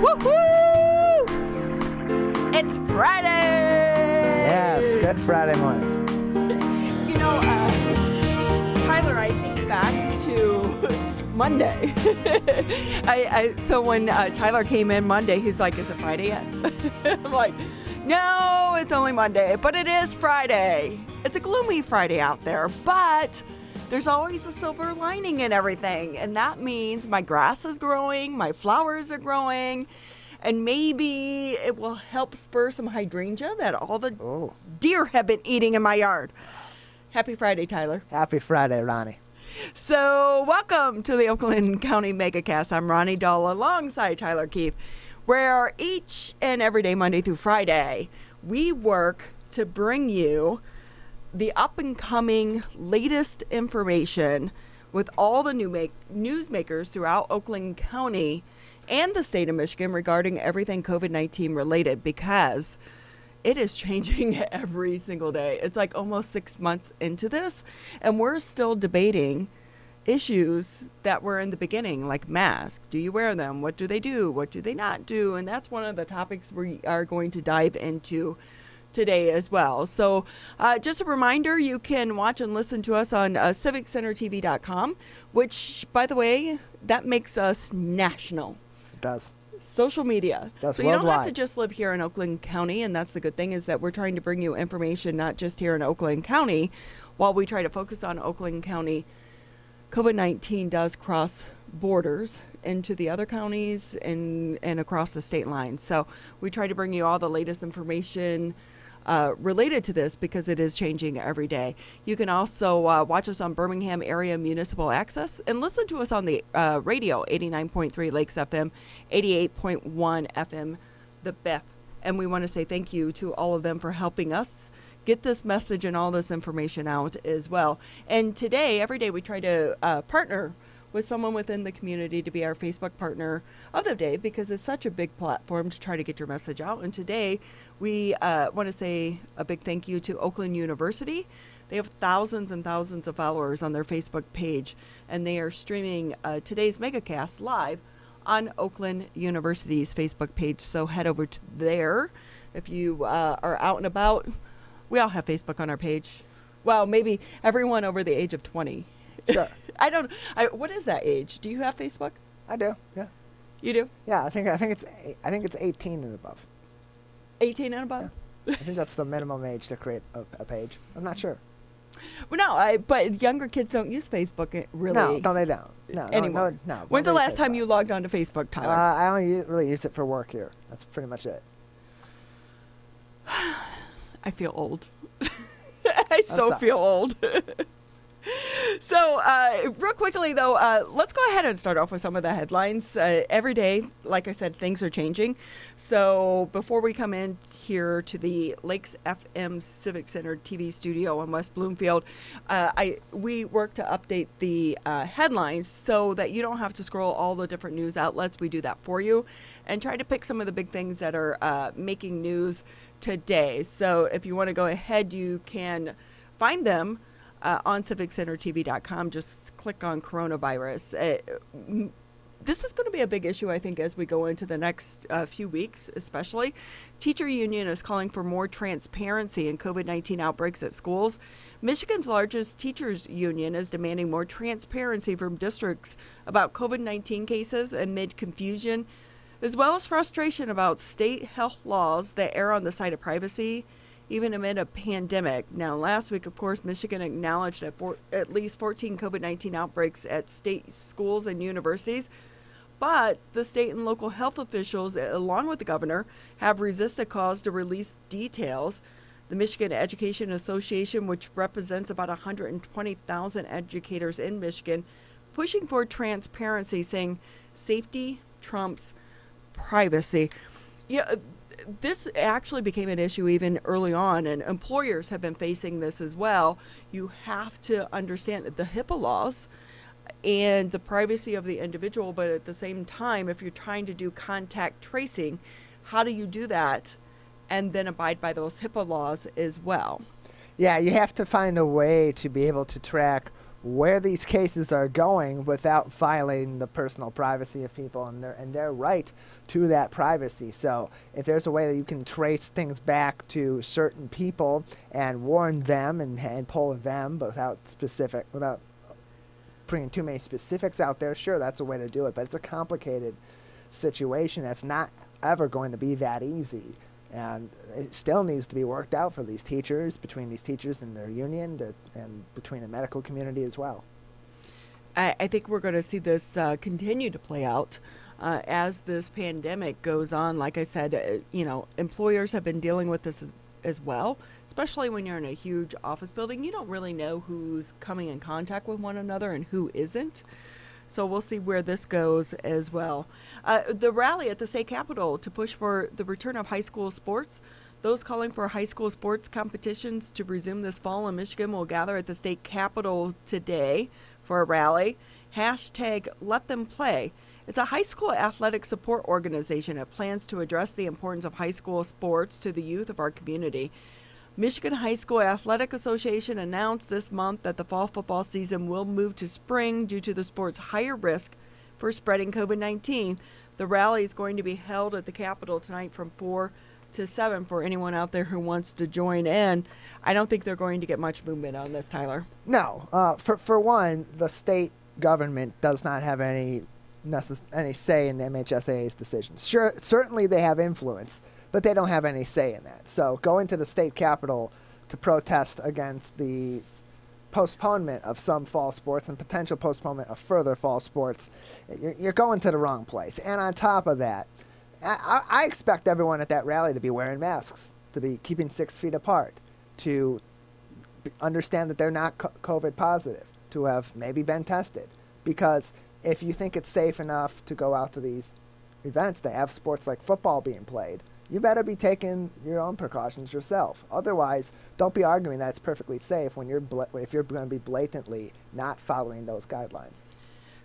Woohoo! It's Friday! Yes, good Friday morning. You know, uh, Tyler, I think back to Monday. I, I so when uh, Tyler came in Monday, he's like, "Is it Friday yet?" I'm like, "No, it's only Monday, but it is Friday. It's a gloomy Friday out there, but." There's always a silver lining in everything, and that means my grass is growing, my flowers are growing, and maybe it will help spur some hydrangea that all the Oh, deer have been eating in my yard. Happy Friday, Tyler. happy Friday, Ronnie. So, welcome to the Oakland County Megacast. I'm Ronnie Dahl alongside Tyler Keefe, where each and every day, Monday through Friday, we work to bring you the up and coming latest information with all the new make, newsmakers throughout Oakland County and the state of Michigan regarding everything COVID 19 related because it is changing every single day. It's like almost six months into this, and we're still debating issues that were in the beginning, like masks. Do you wear them? What do they do? What do they not do? And that's one of the topics we are going to dive into today as well. So, uh, just a reminder you can watch and listen to us on uh, civiccentertv.com, which, by the way, that makes us national It does. social media. That's so you don't have to just live here in Oakland County, and that's the good thing is that we're trying to bring you information not just here in Oakland County, while we try to focus on Oakland County. COVID nineteen does cross borders into the other counties and and across the state lines. So we try to bring you all the latest information. Uh, related to this because it is changing every day. You can also uh, watch us on Birmingham Area Municipal Access and listen to us on the uh, radio 89.3 Lakes FM, 88.1 FM, the BEP. And we want to say thank you to all of them for helping us get this message and all this information out as well. And today, every day, we try to uh, partner with someone within the community to be our Facebook partner of the day because it's such a big platform to try to get your message out. And today, we uh, want to say a big thank you to Oakland University. They have thousands and thousands of followers on their Facebook page, and they are streaming uh, today's MegaCast live on Oakland University's Facebook page. So head over to there if you uh, are out and about. We all have Facebook on our page. Well, maybe everyone over the age of 20. Sure. I don't. I, what is that age? Do you have Facebook? I do. Yeah. You do. Yeah. I think I think it's I think it's 18 and above. 18 and above. I think that's the minimum age to create a, a page. I'm not sure. Well, no. I. But younger kids don't use Facebook uh, really. No, no, they don't. No, no, anymore. no, no. When's the last plays time you logged on to Facebook, Uh, Tyler? I only u- really use it for work here. That's pretty much it. I feel old. I so sorry. feel old. so, uh, real quickly though, uh, let's go ahead and start off with some of the headlines. Uh, every day, like I said, things are changing. So, before we come in here to the Lakes FM Civic Center TV studio in West Bloomfield, uh, I we work to update the uh, headlines so that you don't have to scroll all the different news outlets. We do that for you, and try to pick some of the big things that are uh, making news today. So if you want to go ahead, you can find them uh, on civiccentertv.com. Just click on coronavirus. Uh, this is going to be a big issue, I think, as we go into the next uh, few weeks, especially. Teacher Union is calling for more transparency in COVID 19 outbreaks at schools. Michigan's largest teachers union is demanding more transparency from districts about COVID 19 cases amid confusion as well as frustration about state health laws that err on the side of privacy, even amid a pandemic. Now, last week, of course, Michigan acknowledged at, four, at least 14 COVID 19 outbreaks at state schools and universities. But the state and local health officials, along with the governor, have resisted calls to release details. The Michigan Education Association, which represents about 120,000 educators in Michigan, pushing for transparency, saying safety trumps privacy. Yeah, this actually became an issue even early on, and employers have been facing this as well. You have to understand the HIPAA laws and the privacy of the individual, but at the same time, if you're trying to do contact tracing, how do you do that and then abide by those HIPAA laws as well? Yeah, you have to find a way to be able to track where these cases are going without violating the personal privacy of people and their and their right to that privacy. So if there's a way that you can trace things back to certain people and warn them and, and pull them without specific without bringing too many specifics out there, sure that's a way to do it. But it's a complicated situation that's not ever going to be that easy. And it still needs to be worked out for these teachers, between these teachers and their union, to, and between the medical community as well. I, I think we're going to see this uh, continue to play out uh, as this pandemic goes on. Like I said, uh, you know, employers have been dealing with this as, as well, especially when you're in a huge office building. You don't really know who's coming in contact with one another and who isn't. So we'll see where this goes as well. Uh, the rally at the state capitol to push for the return of high school sports. Those calling for high school sports competitions to resume this fall in Michigan will gather at the state capitol today for a rally. Hashtag let them play. It's a high school athletic support organization that plans to address the importance of high school sports to the youth of our community. Michigan High School Athletic Association announced this month that the fall football season will move to spring due to the sport's higher risk for spreading COVID 19. The rally is going to be held at the Capitol tonight from 4 to 7 for anyone out there who wants to join in. I don't think they're going to get much movement on this, Tyler. No. Uh, for, for one, the state government does not have any, necess- any say in the MHSAA's decisions. Sure, certainly they have influence but they don't have any say in that. So going to the state capitol to protest against the postponement of some fall sports and potential postponement of further fall sports, you're, you're going to the wrong place. And on top of that, I, I expect everyone at that rally to be wearing masks, to be keeping six feet apart, to understand that they're not COVID positive, to have maybe been tested. Because if you think it's safe enough to go out to these events to have sports like football being played, you better be taking your own precautions yourself. Otherwise, don't be arguing that it's perfectly safe when you're if you're going to be blatantly not following those guidelines.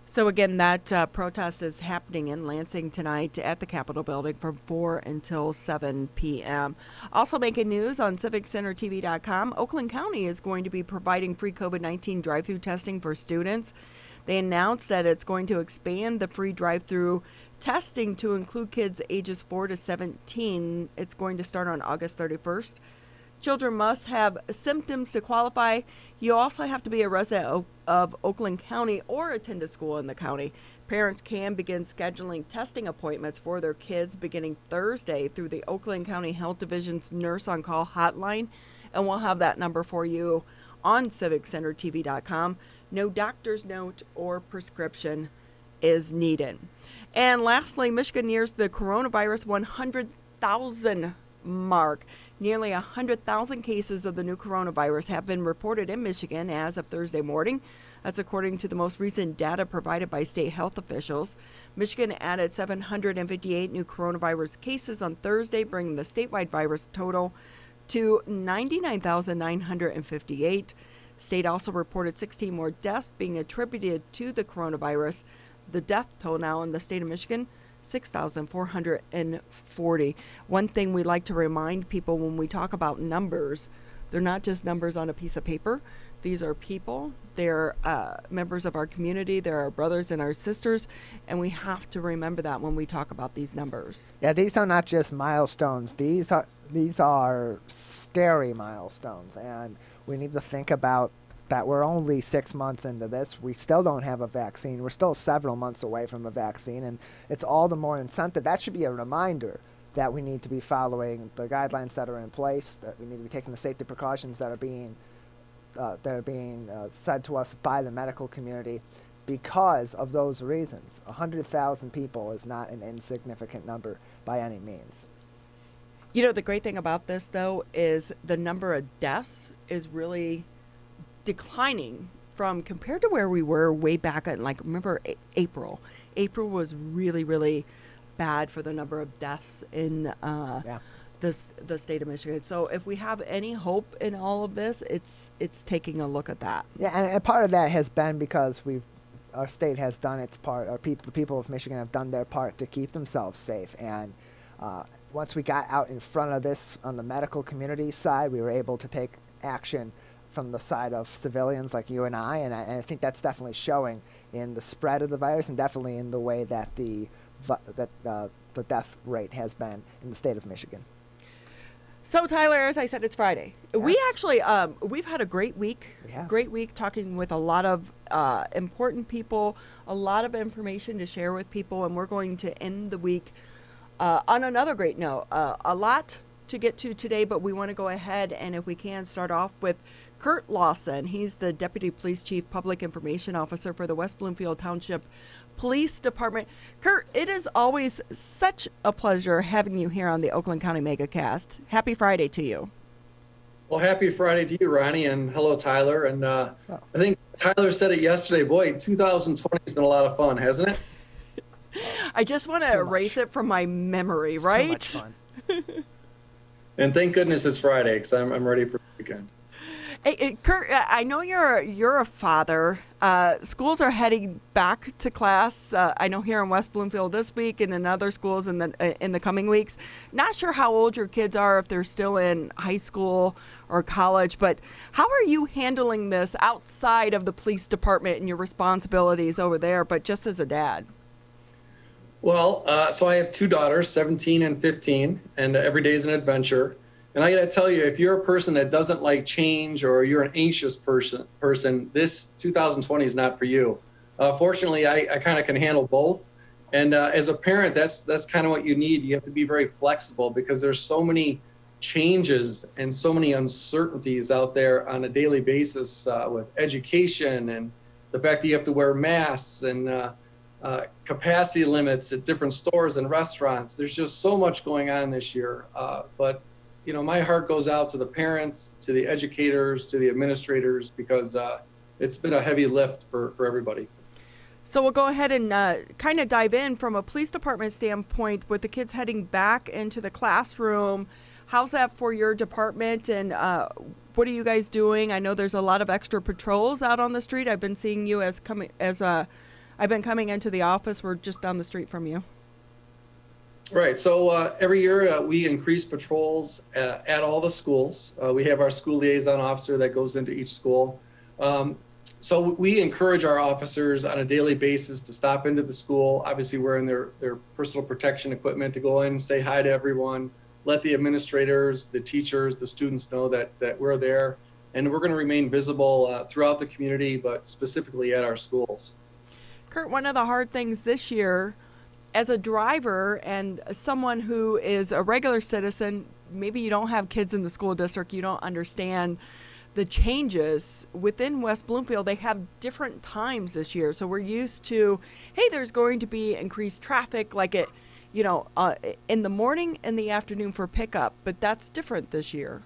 So again, that uh, protest is happening in Lansing tonight at the Capitol building from 4 until 7 p.m. Also making news on CivicCenterTV.com, Oakland County is going to be providing free COVID-19 drive-through testing for students. They announced that it's going to expand the free drive-through testing to include kids ages 4 to 17. It's going to start on August 31st. Children must have symptoms to qualify. You also have to be a resident of Oakland County or attend a school in the county. Parents can begin scheduling testing appointments for their kids beginning Thursday through the Oakland County Health Division's Nurse on Call hotline, and we'll have that number for you on CivicCenterTV.com. No doctor's note or prescription is needed. And lastly, Michigan nears the coronavirus 100,000 mark. Nearly 100,000 cases of the new coronavirus have been reported in Michigan as of Thursday morning. That's according to the most recent data provided by state health officials. Michigan added 758 new coronavirus cases on Thursday, bringing the statewide virus total to 99,958. State also reported 16 more deaths being attributed to the coronavirus the death toll now in the state of Michigan 6,440. One thing we like to remind people when we talk about numbers, they're not just numbers on a piece of paper. These are people, they're uh, members of our community, they're our brothers and our sisters, and we have to remember that when we talk about these numbers. Yeah, these are not just milestones, these are, these are scary milestones, and we need to think about that we're only six months into this. We still don't have a vaccine. We're still several months away from a vaccine, and it's all the more incentive. That should be a reminder that we need to be following the guidelines that are in place. That we need to be taking the safety precautions that are being uh, that are being uh, said to us by the medical community. Because of those reasons, 100,000 people is not an insignificant number by any means. You know, the great thing about this, though, is the number of deaths is really declining from compared to where we were way back in like remember a- April. April was really really bad for the number of deaths in uh, yeah. this the state of Michigan. So if we have any hope in all of this, it's it's taking a look at that. Yeah, and, and part of that has been because we've our state has done its part. Our people, the people of Michigan, have done their part to keep themselves safe. And uh, once we got out in front of this on the medical community side, we were able to take action from the side of civilians like you and I, and I, and I think that's definitely showing in the spread of the virus and definitely in the way that the that uh, the death rate has been in the state of Michigan. So Tyler, as I said, it's Friday. Yes. We actually um, we've had a great week. Great week talking with a lot of uh, important people, a lot of information to share with people, and we're going to end the week uh, on another great note. Uh, a lot to get to today, but we want to go ahead and, if we can, start off with Curt Lawson. He's the Deputy Police Chief Public Information Officer for the West Bloomfield Township Police Department. Curt, it is always such a pleasure having you here on the Oakland County MegaCast. Happy Friday to you. Well, happy Friday to you, Ronnie, and hello, Tyler. And uh, oh. I think Tyler said it yesterday. Boy, 2020 has been a lot of fun, hasn't it? I just want to erase much. it from my memory, it's right? and thank goodness it's Friday because I'm, I'm ready for the weekend. Hey, hey, Curt, I know you're you're a father. Uh, schools are heading back to class. Uh, I know here in West Bloomfield this week, and in other schools in the uh, in the coming weeks. Not sure how old your kids are, if they're still in high school or college, but how are you handling this outside of the police department and your responsibilities over there, but just as a dad? Well, uh, so I have two daughters, 17 and 15, and every day is an adventure. And I got to tell you, if you're a person that doesn't like change or you're an anxious person, person, this 2020 is not for you. Uh, fortunately, I, I kind of can handle both. And uh, as a parent, that's that's kind of what you need. You have to be very flexible because there's so many changes and so many uncertainties out there on a daily basis uh, with education and the fact that you have to wear masks and uh, uh, capacity limits at different stores and restaurants. There's just so much going on this year. Uh, but you know, my heart goes out to the parents, to the educators, to the administrators, because uh, it's been a heavy lift for, for everybody. So we'll go ahead and uh, kind of dive in from a police department standpoint with the kids heading back into the classroom. How's that for your department and uh, what are you guys doing? I know there's a lot of extra patrols out on the street. I've been seeing you as coming as uh, I've been coming into the office. We're just down the street from you. Right. So uh, every year uh, we increase patrols at, at all the schools. Uh, we have our school liaison officer that goes into each school. Um, so we encourage our officers on a daily basis to stop into the school, obviously wearing their, their personal protection equipment to go in and say hi to everyone, let the administrators, the teachers, the students know that, that we're there. And we're going to remain visible uh, throughout the community, but specifically at our schools. Curt, one of the hard things this year as a driver and someone who is a regular citizen, maybe you don't have kids in the school district, you don't understand the changes within West Bloomfield. They have different times this year. So we're used to, hey, there's going to be increased traffic like it, you know, uh, in the morning and the afternoon for pickup, but that's different this year.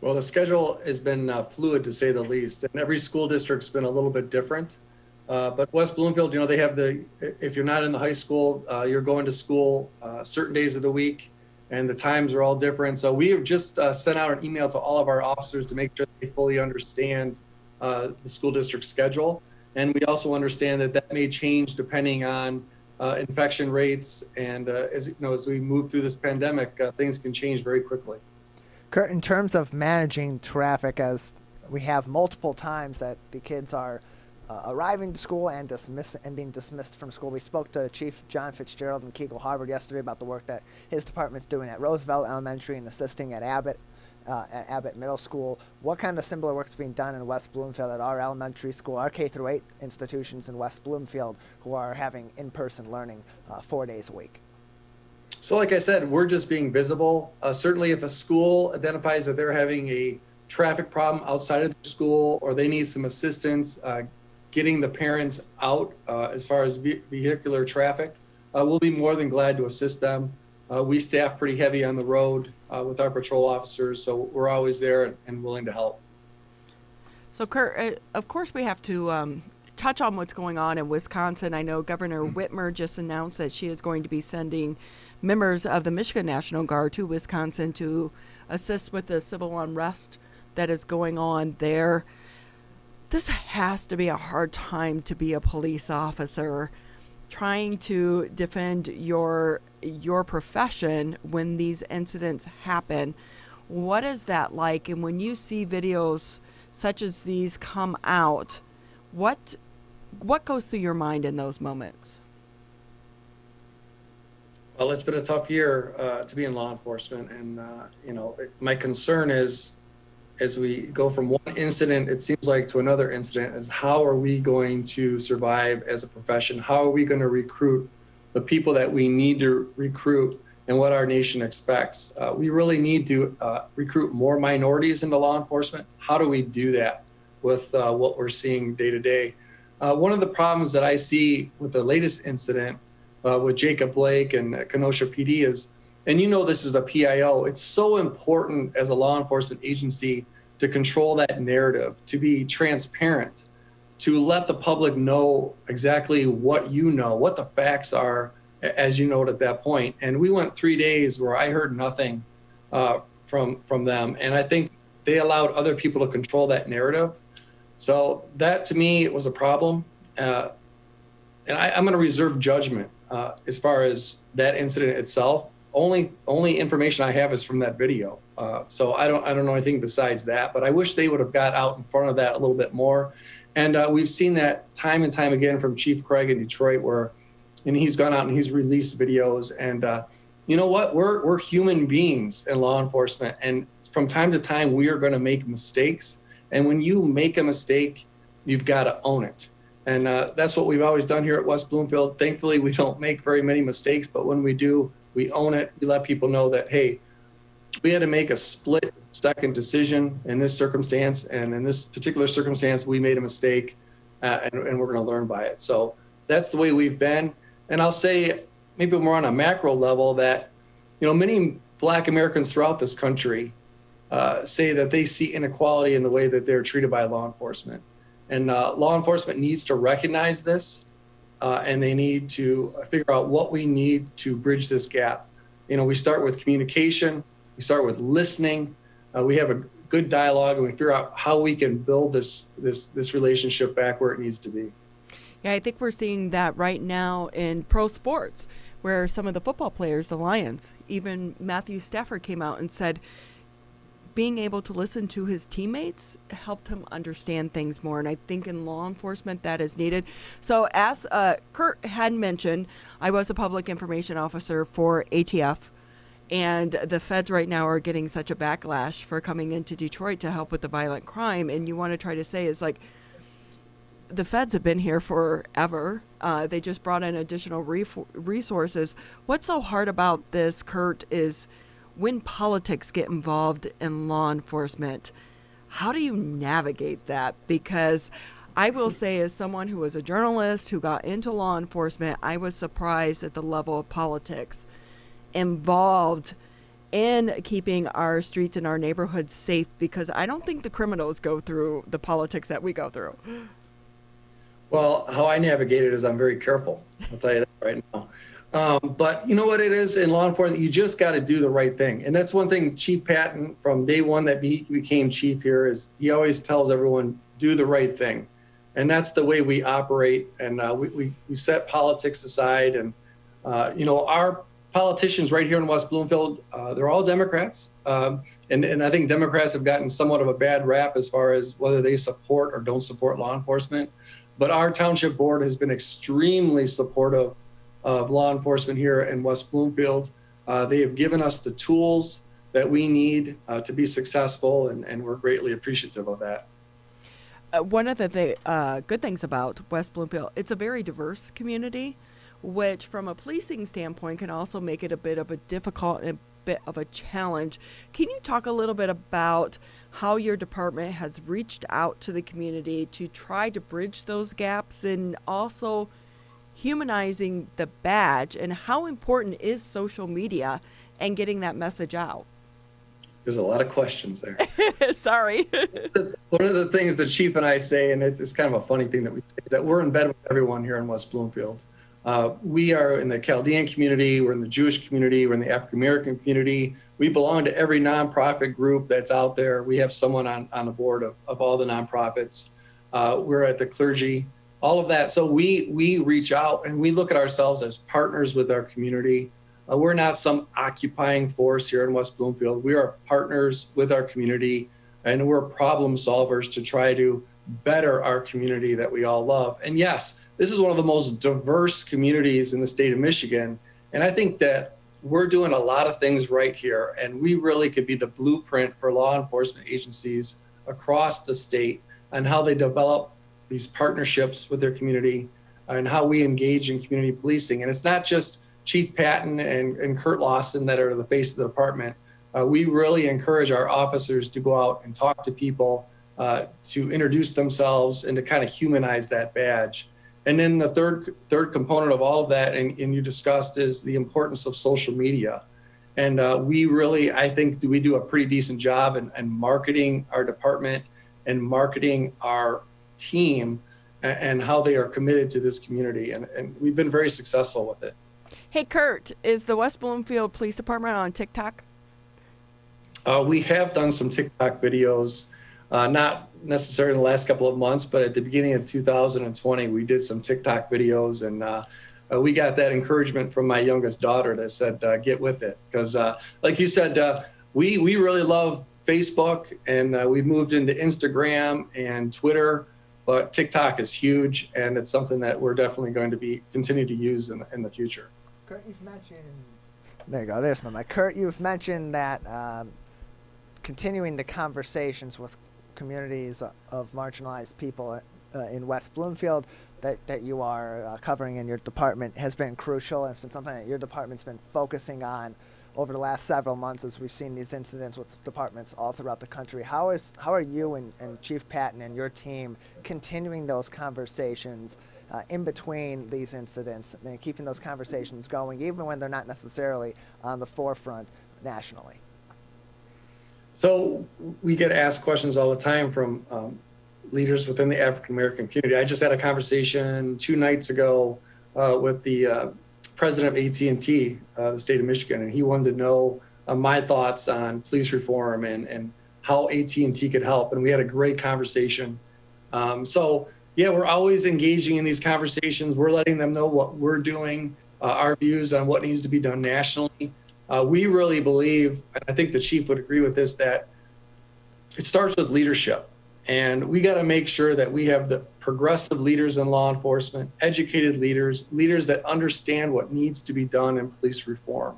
Well, the schedule has been uh, fluid to say the least, and every school district's been a little bit different. Uh, but West Bloomfield, you know, they have the, if you're not in the high school, uh, you're going to school uh, certain days of the week and the times are all different. So we have just uh, sent out an email to all of our officers to make sure they fully understand uh, the school district schedule. And we also understand that that may change depending on infection rates. And as, you know, as we move through this pandemic, things can change very quickly. Curt, in terms of managing traffic, as we have multiple times that the kids are – uh, arriving to school and dismiss and being dismissed from school. We spoke to Chief John Fitzgerald in Keego Harbor yesterday about the work that his department's doing at Roosevelt Elementary and assisting at Abbott. Uh, at Abbott Middle School, what kind of similar work is being done in West Bloomfield at our elementary school, our K through 8 institutions in West Bloomfield, who are having in-person learning uh, four days a week? So, like I said, we're just being visible. Uh, certainly, if a school identifies that they're having a traffic problem outside of the school or they need some assistance uh, getting the parents out uh, as far as ve- vehicular traffic, uh, we'll be more than glad to assist them. Uh, we staff pretty heavy on the road uh, with our patrol officers, so we're always there and, and willing to help. So, Curt, uh, of course, we have to um, touch on what's going on in Wisconsin. I know Governor mm-hmm. Whitmer just announced that she is going to be sending members of the Michigan National Guard to Wisconsin to assist with the civil unrest that is going on there this has to be a hard time to be a police officer trying to defend your your profession when these incidents happen. What is that like? And when you see videos such as these come out, what what goes through your mind in those moments? Well, it's been a tough year uh, to be in law enforcement, and uh, you know, my concern is, as we go from one incident, it seems like to another incident, is how are we going to survive as a profession? How are we going to recruit the people that we need to recruit and what our nation expects? Uh, we really need to uh, recruit more minorities into law enforcement. How do we do that with uh, what we're seeing day to day? Uh, one of the problems that I see with the latest incident uh, with Jacob Blake and Kenosha PD is, and you know this is a PIO, it's so important as a law enforcement agency to control that narrative, to be transparent, to let the public know exactly what you know, what the facts are, as you noted at that point. And we went three days where I heard nothing uh, from from them, and I think they allowed other people to control that narrative. So that to me it was a problem. Uh, and I, am going to reserve judgment uh, as far as that incident itself. Only only information I have is from that video. Uh, so I don't I don't know anything besides that. But I wish they would have got out in front of that a little bit more. And uh, we've seen that time and time again from Chief Craig in Detroit, where and he's gone out and he's released videos. And uh, you know what? We're we're human beings in law enforcement, and from time to time we are going to make mistakes. And when you make a mistake, you've got to own it. And uh, that's what we've always done here at West Bloomfield. Thankfully, we don't make very many mistakes, but when we do, we own it. We let people know that, hey, we had to make a split second decision in this circumstance. And in this particular circumstance, we made a mistake uh, and, and, we're going to learn by it. So that's the way we've been. And I'll say, maybe more on a macro level, that, you know, many Black Americans throughout this country uh, say that they see inequality in the way that they're treated by law enforcement. And uh, law enforcement needs to recognize this uh, and they need to figure out what we need to bridge this gap. You know, we start with communication, we start with listening, uh, we have a good dialogue, and we figure out how we can build this this this relationship back where it needs to be. Yeah, I think we're seeing that right now in pro sports, where some of the football players, the Lions, even Matthew Stafford came out and said, being able to listen to his teammates helped him understand things more. And I think in law enforcement that is needed. So, as uh, Curt had mentioned, I was a public information officer for ATF. And the feds right now are getting such a backlash for coming into Detroit to help with the violent crime. And you want to try to say is like, the feds have been here forever. Uh, they just brought in additional resources. What's so hard about this, Curt, is when politics get involved in law enforcement, how do you navigate that? Because I will say, as someone who was a journalist who got into law enforcement, I was surprised at the level of politics involved in keeping our streets and our neighborhoods safe because I don't think the criminals go through the politics that we go through. Well, how I navigate it is I'm very careful. I'll tell you that right now. Um, but you know what it is in law enforcement, you just got to do the right thing. And that's one thing Chief Patton from day one that he became chief here is he always tells everyone, do the right thing. And that's the way we operate. And uh, we, we, we, set politics aside. And, uh, you know, our politicians right here in West Bloomfield, uh, they're all Democrats. Um, and, and I think Democrats have gotten somewhat of a bad rap as far as whether they support or don't support law enforcement. But our township board has been extremely supportive of law enforcement here in West Bloomfield. Uh, they have given us the tools that we need uh, to be successful, and, and, we're greatly appreciative of that. Uh, one of the th- uh, good things about West Bloomfield, it's a very diverse community, which, from a policing standpoint, can also make it a bit of a difficult and a bit of a challenge. Can you talk a little bit about how your department has reached out to the community to try to bridge those gaps and also humanizing the badge and how important is social media and getting that message out? There's a lot of questions there. Sorry. One of the things the chief and I say, and it's, it's, kind of a funny thing that we say, is that we're in bed with everyone here in West Bloomfield. Uh, we are in the Chaldean community, we're in the Jewish community, we're in the African American community. We belong to every nonprofit group that's out there. We have someone on, on the board of, of all the nonprofits. Uh, we're at the clergy all of that. So we we reach out and we look at ourselves as partners with our community. Uh, we're not some occupying force here in West Bloomfield. We are partners with our community and we're problem solvers to try to better our community that we all love. And yes, this is one of the most diverse communities in the state of Michigan. And I think that we're doing a lot of things right here. And we really could be the blueprint for law enforcement agencies across the state and how they develop these partnerships with their community and how we engage in community policing. And it's not just Chief Patton and, and Curt Lawson that are the face of the department. Uh, we really encourage our officers to go out and talk to people, uh, to introduce themselves, and to kind of humanize that badge. And then the third third component of all of that, and, and you discussed, is the importance of social media. And uh, we really, I think, we do a pretty decent job in, in marketing our department and marketing our team and, and how they are committed to this community. And, and we've been very successful with it. Hey, Curt, is the West Bloomfield Police Department on TikTok? Uh, we have done some TikTok videos, uh, not necessarily in the last couple of months, but at the beginning of 2020, we did some TikTok videos and uh, uh, we got that encouragement from my youngest daughter that said, uh, get with it. Because, uh, like you said, uh, we, we really love Facebook and uh, we've moved into Instagram and Twitter, but TikTok is huge and it's something that we're definitely going to be continue to use in the, in the future. Curt, you've mentioned. There you go. There's my mic. Curt, you've mentioned that um, continuing the conversations with communities of marginalized people uh, in West Bloomfield that, that you are uh, covering in your department has been crucial and it's been something that your department's been focusing on over the last several months as we've seen these incidents with departments all throughout the country. How is how are you and, and Chief Patton and your team continuing those conversations uh, in between these incidents and keeping those conversations going even when they're not necessarily on the forefront nationally? So we get asked questions all the time from um, leaders within the African American community. I just had a conversation two nights ago uh, with the uh, president of AT&T, uh, the state of Michigan, and he wanted to know uh, my thoughts on police reform and, and how AT&T could help. And we had a great conversation. Um, so yeah, we're always engaging in these conversations. We're letting them know what we're doing, uh, our views on what needs to be done nationally. Uh, we really believe, and I think the chief would agree with this, that it starts with leadership. And we got to make sure that we have the progressive leaders in law enforcement, educated leaders, leaders that understand what needs to be done in police reform.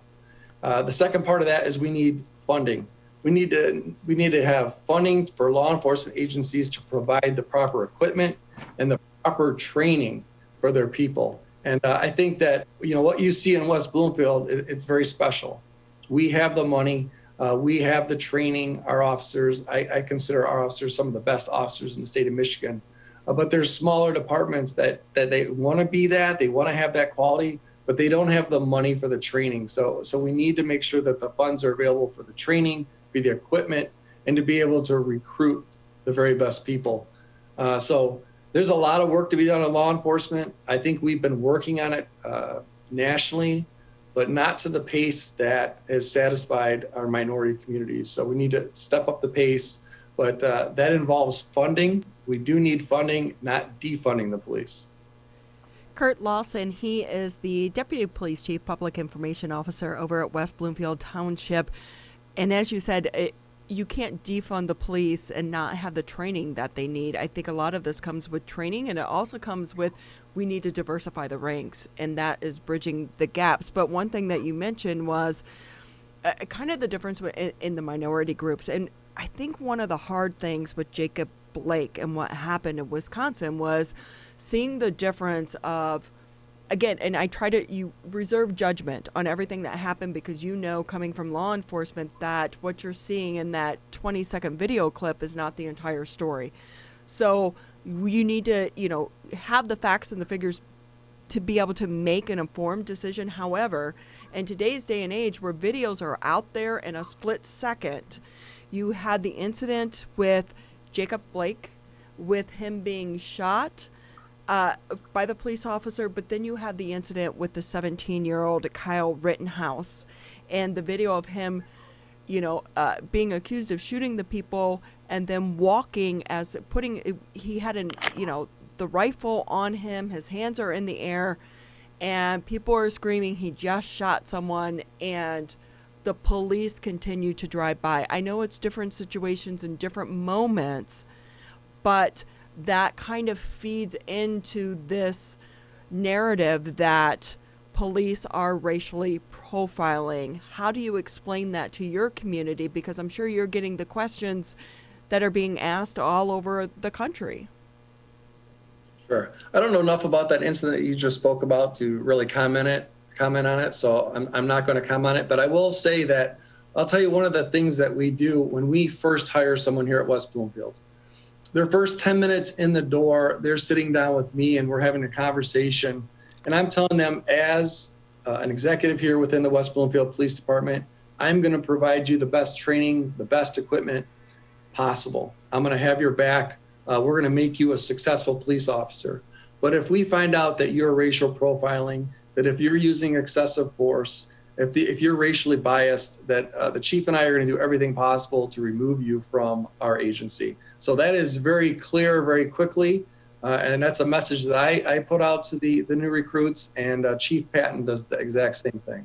Uh, the second part of that is we need funding. We need to we need to have funding for law enforcement agencies to provide the proper equipment and the proper training for their people. And uh, I think that you know what you see in West Bloomfield, it, it's very special. We have the money uh, we have the training. Our officers, I, I, consider our officers some of the best officers in the state of Michigan. Uh, but there's smaller departments that that they want to be that, they want to have that quality, but they don't have the money for the training. So so we need to make sure that the funds are available for the training, for the equipment, and to be able to recruit the very best people. Uh, so there's a lot of work to be done in law enforcement. I think we've been working on it uh, nationally but not to the pace that has satisfied our minority communities. So we need to step up the pace, but uh, that involves funding. We do need funding, not defunding the police. Curt Lawson, he is the Deputy Police Chief Public Information Officer over at West Bloomfield Township. And as you said, it, you can't defund the police and not have the training that they need. I think a lot of this comes with training and it also comes with we need to diversify the ranks and that is bridging the gaps. But one thing that you mentioned was uh, kind of the difference in, in the minority groups. And I think one of the hard things with Jacob Blake and what happened in Wisconsin was seeing the difference of again, and I try to you reserve judgment on everything that happened because you know coming from law enforcement that what you're seeing in that 20 second video clip is not the entire story. So you need to, you know, have the facts and the figures to be able to make an informed decision. However, in today's day and age where videos are out there in a split second, you had the incident with Jacob Blake with him being shot uh, by the police officer, but then you had the incident with the 17 year old Kyle Rittenhouse and the video of him, you know, uh, being accused of shooting the people and then walking as putting, he had an, you know, the rifle on him, his hands are in the air, and people are screaming he just shot someone and the police continue to drive by. I know it's different situations and different moments, but that kind of feeds into this narrative that police are racially profiling. How do you explain that to your community? Because I'm sure you're getting the questions that are being asked all over the country. Sure. I don't know enough about that incident that you just spoke about to really comment it, comment on it. So I'm, I'm not going to comment on it, but I will say that I'll tell you one of the things that we do when we first hire someone here at West Bloomfield. Their first 10 minutes in the door, they're sitting down with me and we're having a conversation. And I'm telling them, as uh, an executive here within the West Bloomfield Police Department, I'm going to provide you the best training, the best equipment possible. I'm going to have your back uh, we're going to make you a successful police officer. But if we find out that you're racial profiling, that if you're using excessive force, if, the, if you're racially biased, that uh, the chief and I are going to do everything possible to remove you from our agency. So that is very clear, very quickly. Uh, and that's a message that I, I put out to the, the new recruits, and uh, Chief Patton does the exact same thing.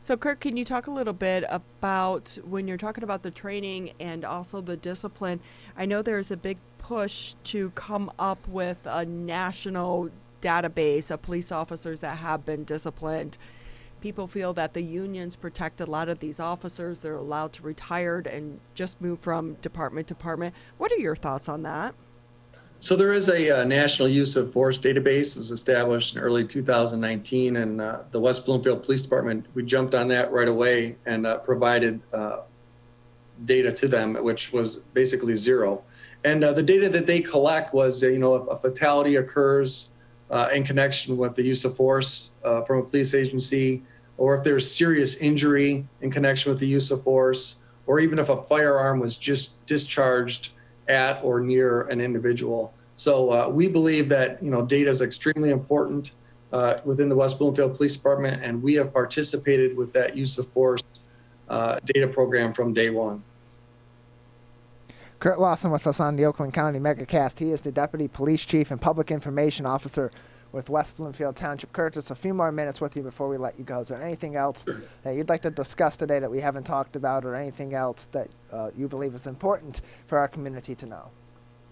So, Curt, can you talk a little bit about when you're talking about the training and also the discipline? I know there's a big push to come up with a national database of police officers that have been disciplined. People feel that the unions protect a lot of these officers. They're allowed to retire and just move from department to department. What are your thoughts on that? So there is a uh, national use of force database. It was established in early 2019, and uh, the West Bloomfield Police Department we jumped on that right away and uh, provided uh, data to them, which was basically zero. And uh, the data that they collect was, you know, if a fatality occurs in connection with the use of force from a police agency, or if there's serious injury in connection with the use of force, or even if a firearm was just discharged at or near an individual. So uh, we believe that you know data is extremely important uh, within the West Bloomfield Police Department, and we have participated with that use of force uh, data program from day one. Curt Lawson with us on the Oakland County Megacast. He is the Deputy Police Chief and Public Information Officer with West Bloomfield Township. Curt, just a few more minutes with you before we let you go. Is there anything else that you'd like to discuss today that we haven't talked about, or anything else that uh, you believe is important for our community to know?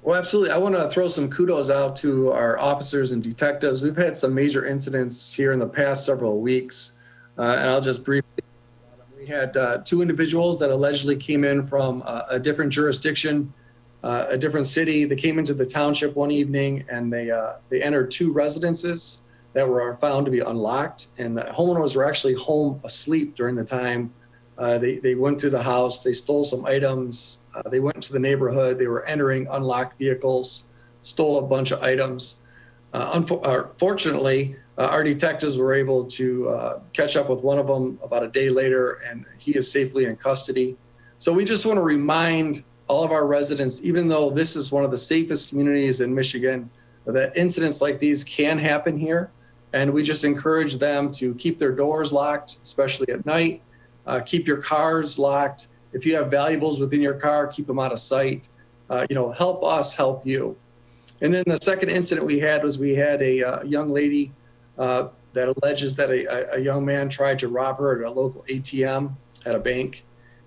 Well, absolutely. I want to throw some kudos out to our officers and detectives. We've had some major incidents here in the past several weeks, uh, and I'll just briefly. We had uh, two individuals that allegedly came in from uh, a different jurisdiction uh, a different city. They came into the township one evening and they uh, they entered two residences that were found to be unlocked, and the homeowners were actually home asleep during the time. Uh, they they went through the house. They stole some items. Uh, they went into the neighborhood. They were entering unlocked vehicles, stole a bunch of items. Uh, unfortunately, uh, our detectives were able to catch up with one of them about a day later, and he is safely in custody. So we just want to remind all of our residents, even though this is one of the safest communities in Michigan, that incidents like these can happen here. And we just encourage them to keep their doors locked, especially at night. Uh, keep your cars locked. If you have valuables within your car, keep them out of sight. Uh, you know, help us help you. And then the second incident we had was we had a uh, young lady uh, that alleges that a, a, young man tried to rob her at a local ATM at a bank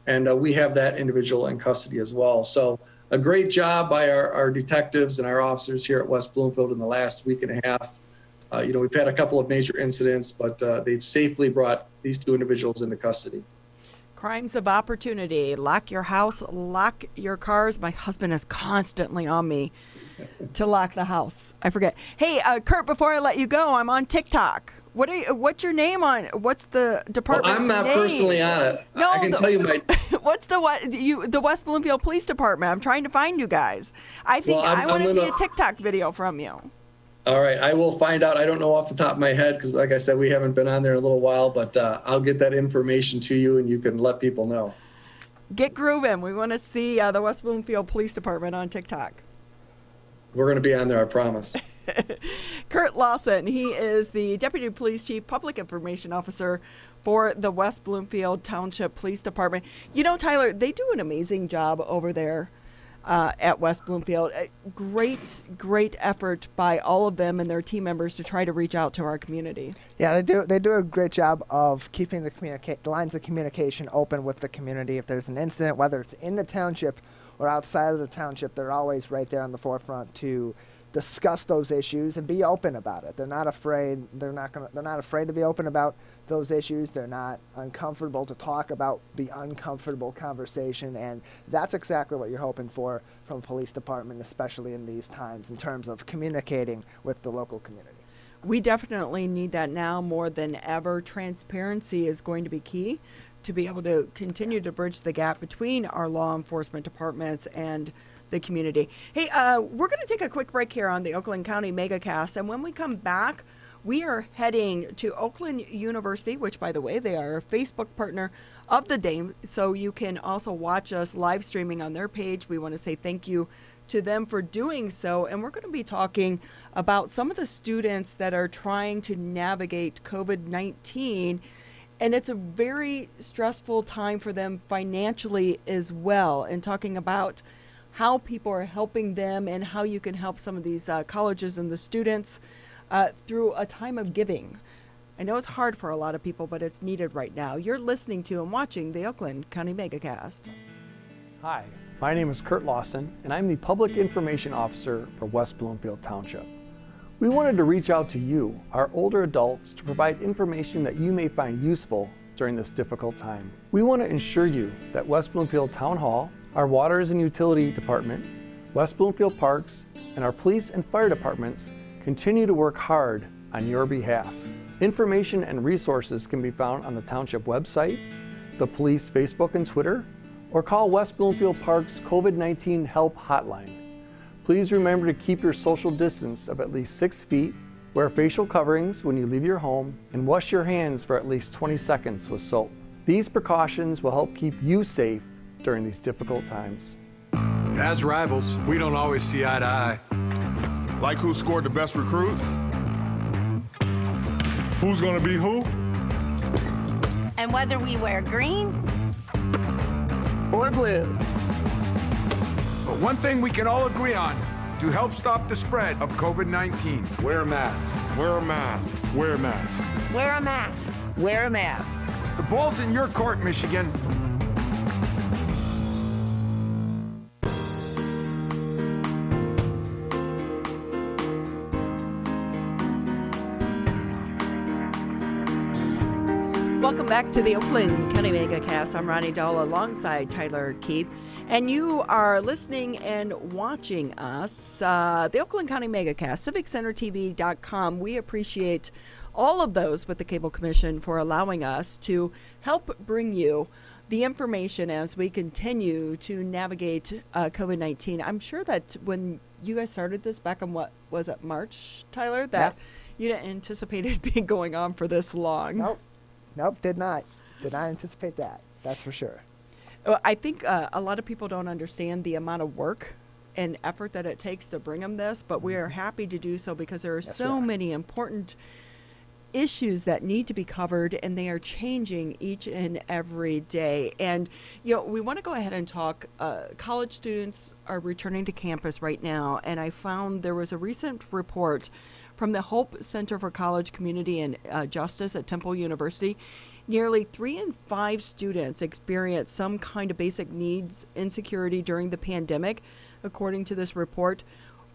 and uh, we have that individual in custody as well. So a great job by our, our, detectives and our officers here at West Bloomfield in the last week and a half. Uh, you know, we've had a couple of major incidents, but uh, they've safely brought these two individuals into custody. Crimes of opportunity. Lock your house, lock your cars. My husband is constantly on me to lock the house. I forget. Hey, uh, Curt, before I let you go, I'm on TikTok. What are you, what's your name on? What's the department? Well, I'm not name? personally on it. No, I can the, tell you my. what's the what you the West Bloomfield Police Department? I'm trying to find you guys. I think well, I want to see a TikTok video from you. All right, I will find out. I don't know off the top of my head because, like I said, we haven't been on there in a little while. But uh, I'll get that information to you, and you can let people know. Get grooving. We want to see uh, the West Bloomfield Police Department on TikTok. We're going to be on there, I promise. Curt Lawson, he is the Deputy Police Chief, Public Information Officer for the West Bloomfield Township Police Department. You know, Tyler, they do an amazing job over there. uh, at West Bloomfield. Uh, great, great effort by all of them and their team members to try to reach out to our community. Yeah, they do. They do a great job of keeping the, communica- the lines of communication open with the community. If there's an incident, whether it's in the township or outside of the township, they're always right there on the forefront to discuss those issues and be open about it. They're not afraid. They're not gonna. They're not afraid to be open about those issues. They're not uncomfortable to talk about the uncomfortable conversation, and that's exactly what you're hoping for from a police department, especially in these times, in terms of communicating with the local community. We definitely need that now more than ever. Transparency is going to be key to be able to continue to bridge the gap between our law enforcement departments and the community. Hey, uh, we're going to take a quick break here on the Oakland County Megacast, and when we come back, we are heading to Oakland University, which, by the way, they are a Facebook partner of the Dame. So you can also watch us live streaming on their page. We want to say thank you to them for doing so. And we're going to be talking about some of the students that are trying to navigate COVID 19. And it's a very stressful time for them financially as well, and talking about how people are helping them and how you can help some of these uh, colleges and the students uh, through a time of giving. I know it's hard for a lot of people, but it's needed right now. You're listening to and watching the Oakland County Megacast. Hi, my name is Curt Lawson, and I'm the Public Information Officer for West Bloomfield Township. We wanted to reach out to you, our older adults, to provide information that you may find useful during this difficult time. We want to ensure you that West Bloomfield Town Hall, our Waters and Utility Department, West Bloomfield Parks, and our police and fire departments continue to work hard on your behalf. Information and resources can be found on the Township website, the police Facebook and Twitter, or call West Bloomfield Park's COVID 19 Help Hotline. Please remember to keep your social distance of at least six feet, wear facial coverings when you leave your home, and wash your hands for at least 20 seconds with soap. These precautions will help keep you safe during these difficult times. As rivals, we don't always see eye to eye. Like who scored the best recruits? Who's gonna be who? And whether we wear green or blue. But one thing we can all agree on to help stop the spread of COVID 19 wear a mask. Wear a mask. Wear a mask. Wear a mask. Wear a mask. The ball's in your court, Michigan. Welcome back to the Oakland County Megacast. I'm Ronnie Dahl alongside Tyler Keith. And you are listening and watching us, uh, the Oakland County Megacast, civiccentertv.com. We appreciate all of those with the Cable Commission for allowing us to help bring you the information as we continue to navigate uh, COVID 19. I'm sure that when you guys started this back in what was it, March, Tyler, that Yeah. you didn't anticipate it being going on for this long. Nope, nope, did not, did not anticipate that. That's for sure. I think uh, a lot of people don't understand the amount of work and effort that it takes to bring them this, but we are happy to do so because there are Mm-hmm. Yes, so many important issues that need to be covered and they are changing each and every day and you know we want to go ahead and talk uh, college students are returning to campus right now and i found there was a recent report from the hope center for college community and uh, justice at temple university nearly three in five students experienced some kind of basic needs insecurity during the pandemic according to this report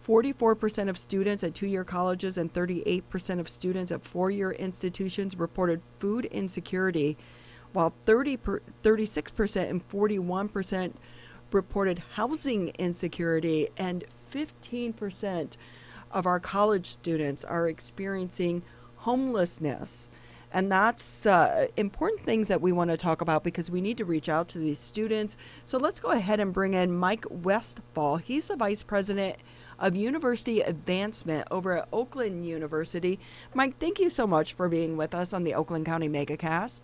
44% of students at two year colleges and 38% of students at four year institutions reported food insecurity, while 30 per, 36% and 41% reported housing insecurity, and 15% of our college students are experiencing homelessness. And that's uh, important things that we want to talk about because we need to reach out to these students. So let's go ahead and bring in Mike Westfall. He's the vice president of University Advancement over at Oakland University. Mike, thank you so much for being with us on the Oakland County Megacast.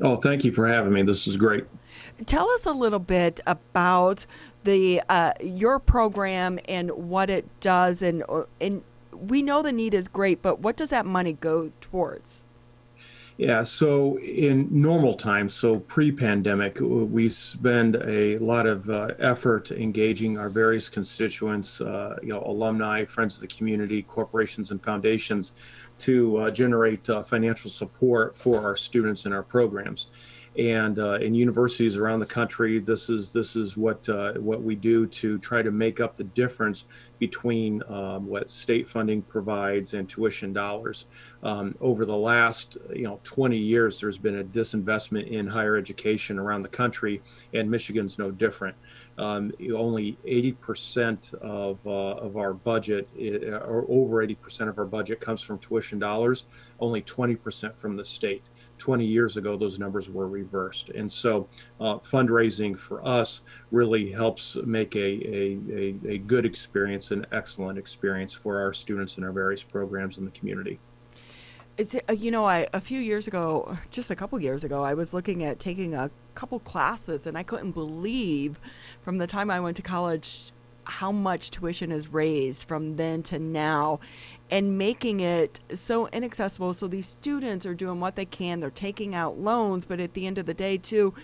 Oh, thank you for having me. This is great. Tell us a little bit about the uh, your program and what it does, and and we know the need is great, but what does that money go towards? Yeah, so in normal times, so pre-pandemic, we spend a lot of uh, effort engaging our various constituents, uh, you know, alumni, friends of the community, corporations, and foundations, to uh, generate uh, financial support for our students and our programs and uh, in universities around the country, this is this is what uh, what we do to try to make up the difference between um, what state funding provides and tuition dollars. Um, over the last you know 20 years, there's been a disinvestment in higher education around the country, and Michigan's no different. Um, only 80% of, uh, of our budget, or over 80% of our budget, comes from tuition dollars. Only 20% from the state. 20 years ago, those numbers were reversed. And so uh, fundraising for us really helps make a, a, a, a good experience, an excellent experience for our students in our various programs in the community. Is it, uh, you know, I, a few years ago, just a couple years ago, I was looking at taking a couple classes, and I couldn't believe from the time I went to college how much tuition is raised from then to now and making it so inaccessible so these students are doing what they can. They're taking out loans but at the end of the day too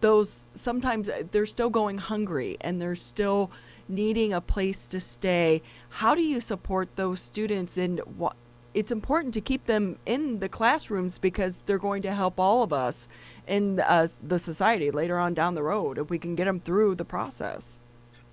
those sometimes uh, they're still going hungry and they're still needing a place to stay. How do you support those students and what it's important to keep them in the classrooms because they're going to help all of us in uh, the society later on down the road if we can get them through the process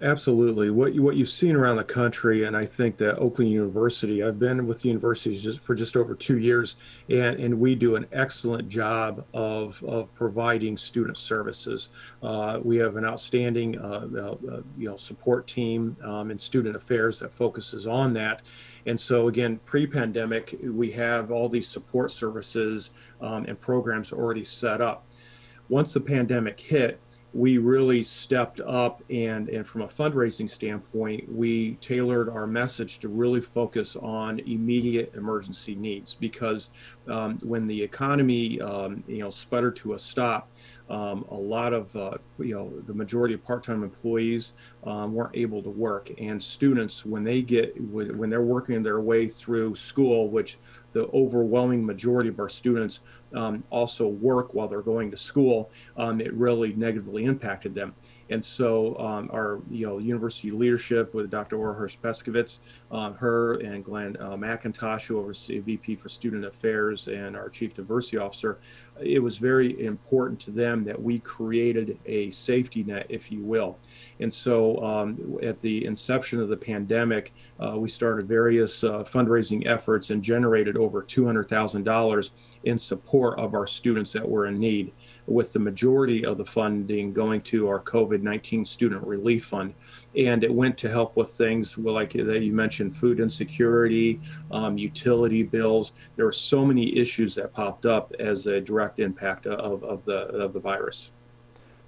Absolutely. What you, what you've seen around the country, and I think that Oakland University, I've been with the university just for just over two years, and, and we do an excellent job of, of providing student services. Uh, we have an outstanding uh, uh, you know support team um, in student affairs that focuses on that. And so again, pre-pandemic, we have all these support services um, and programs already set up. Once the pandemic hit, we really stepped up and, and from a fundraising standpoint, we tailored our message to really focus on immediate emergency needs because um, when the economy, um, you know, sputtered to a stop, um, a lot of, uh, you know, the majority of part-time employees um, weren't able to work, and students, when they get, when they're working their way through school, which the overwhelming majority of our students um, also work while they're going to school, um, it really negatively impacted them. And so um, our you know university leadership with Dr. Ora Hirsch Pescovitz, um, her and Glenn uh, McIntosh, who oversees VP for Student Affairs and our Chief Diversity Officer, it was very important to them that we created a safety net, if you will. And so um, at the inception of the pandemic, uh, we started various uh, fundraising efforts and generated over $200,000 in support of our students that were in need with the majority of the funding going to our COVID 19 Student Relief Fund. And it went to help with things like that you mentioned food insecurity, um, utility bills. There were so many issues that popped up as a direct impact of, of, the, of the virus.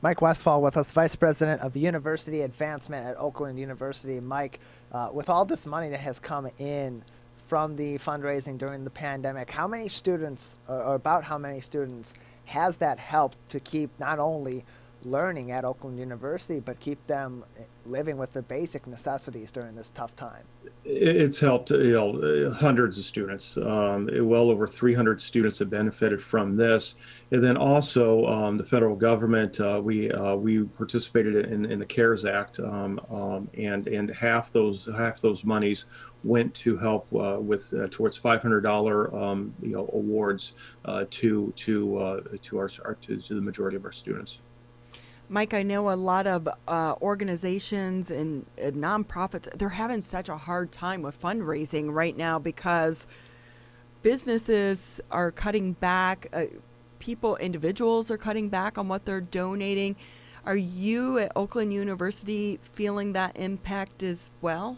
Mike Westfall with us, Vice President of University Advancement at Oakland University. Mike, uh, with all this money that has come in from the fundraising during the pandemic, how many students, or about how many students, has that helped to keep not only learning at Oakland University, but keep them living with the basic necessities during this tough time? It's helped, you know, hundreds of students. Um, well over 300 students have benefited from this, and then also um, the federal government. Uh, we uh, we participated in, in the CARES Act, um, um and and half those half those monies went to help uh, with uh, towards $500 um, you know awards uh, to to uh, to our, our to, to the majority of our students. Mike, I know a lot of uh, organizations and, and, nonprofits, they're having such a hard time with fundraising right now because businesses are cutting back, uh, people, individuals are cutting back on what they're donating. Are you at Oakland University feeling that impact as well?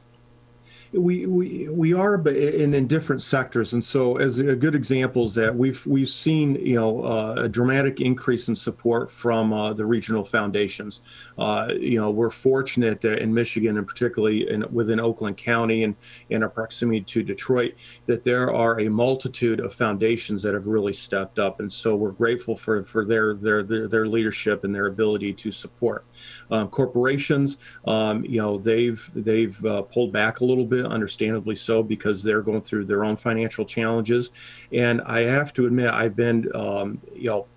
We, we we are, but in, in different sectors. And so, as a good example is that we've we've seen you know uh, a dramatic increase in support from uh, the regional foundations. Uh, you know, we're fortunate in Michigan, and particularly in, within Oakland County and in our proximity to Detroit, that there are a multitude of foundations that have really stepped up. And so, we're grateful for for their their their, their leadership and their ability to support. Um, corporations, um, you know, they've they've uh, pulled back a little bit understandably so, because they're going through their own financial challenges. And I have to admit, I've been, um, you know,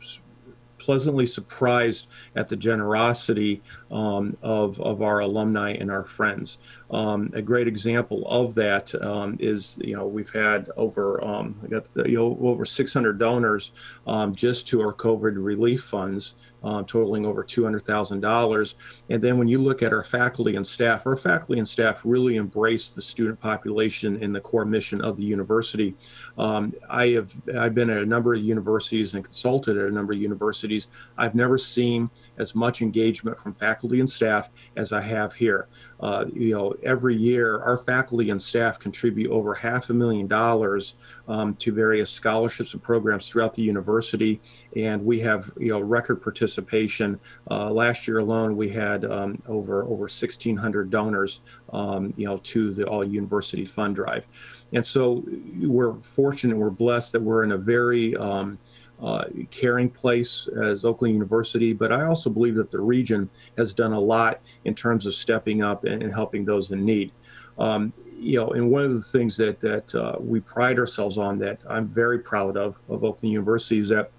pleasantly surprised at the generosity um, of, of our alumni and our friends. Um, a great example of that um, is, you know, we've had over, um, got the, you know, over 600 donors um, just to our COVID relief funds uh, totaling over $200,000. And then when you look at our faculty and staff, our faculty and staff really embrace the student population and the core mission of the university. Um, I have I've been at a number of universities and consulted at a number of universities. I've never seen as much engagement from faculty and staff as I have here. Uh, you know, every year our faculty and staff contribute over half a million dollars um, to various scholarships and programs throughout the university, and we have you know record participation. Uh, last year alone, we had um, over over 1,600 donors, um, you know, to the All University Fund Drive, and so we're fortunate, we're blessed that we're in a very um, uh, caring place as Oakland University, but I also believe that the region has done a lot in terms of stepping up and, and helping those in need. Um, you know, and one of the things that that uh, we pride ourselves on that I'm very proud of of Oakland University is that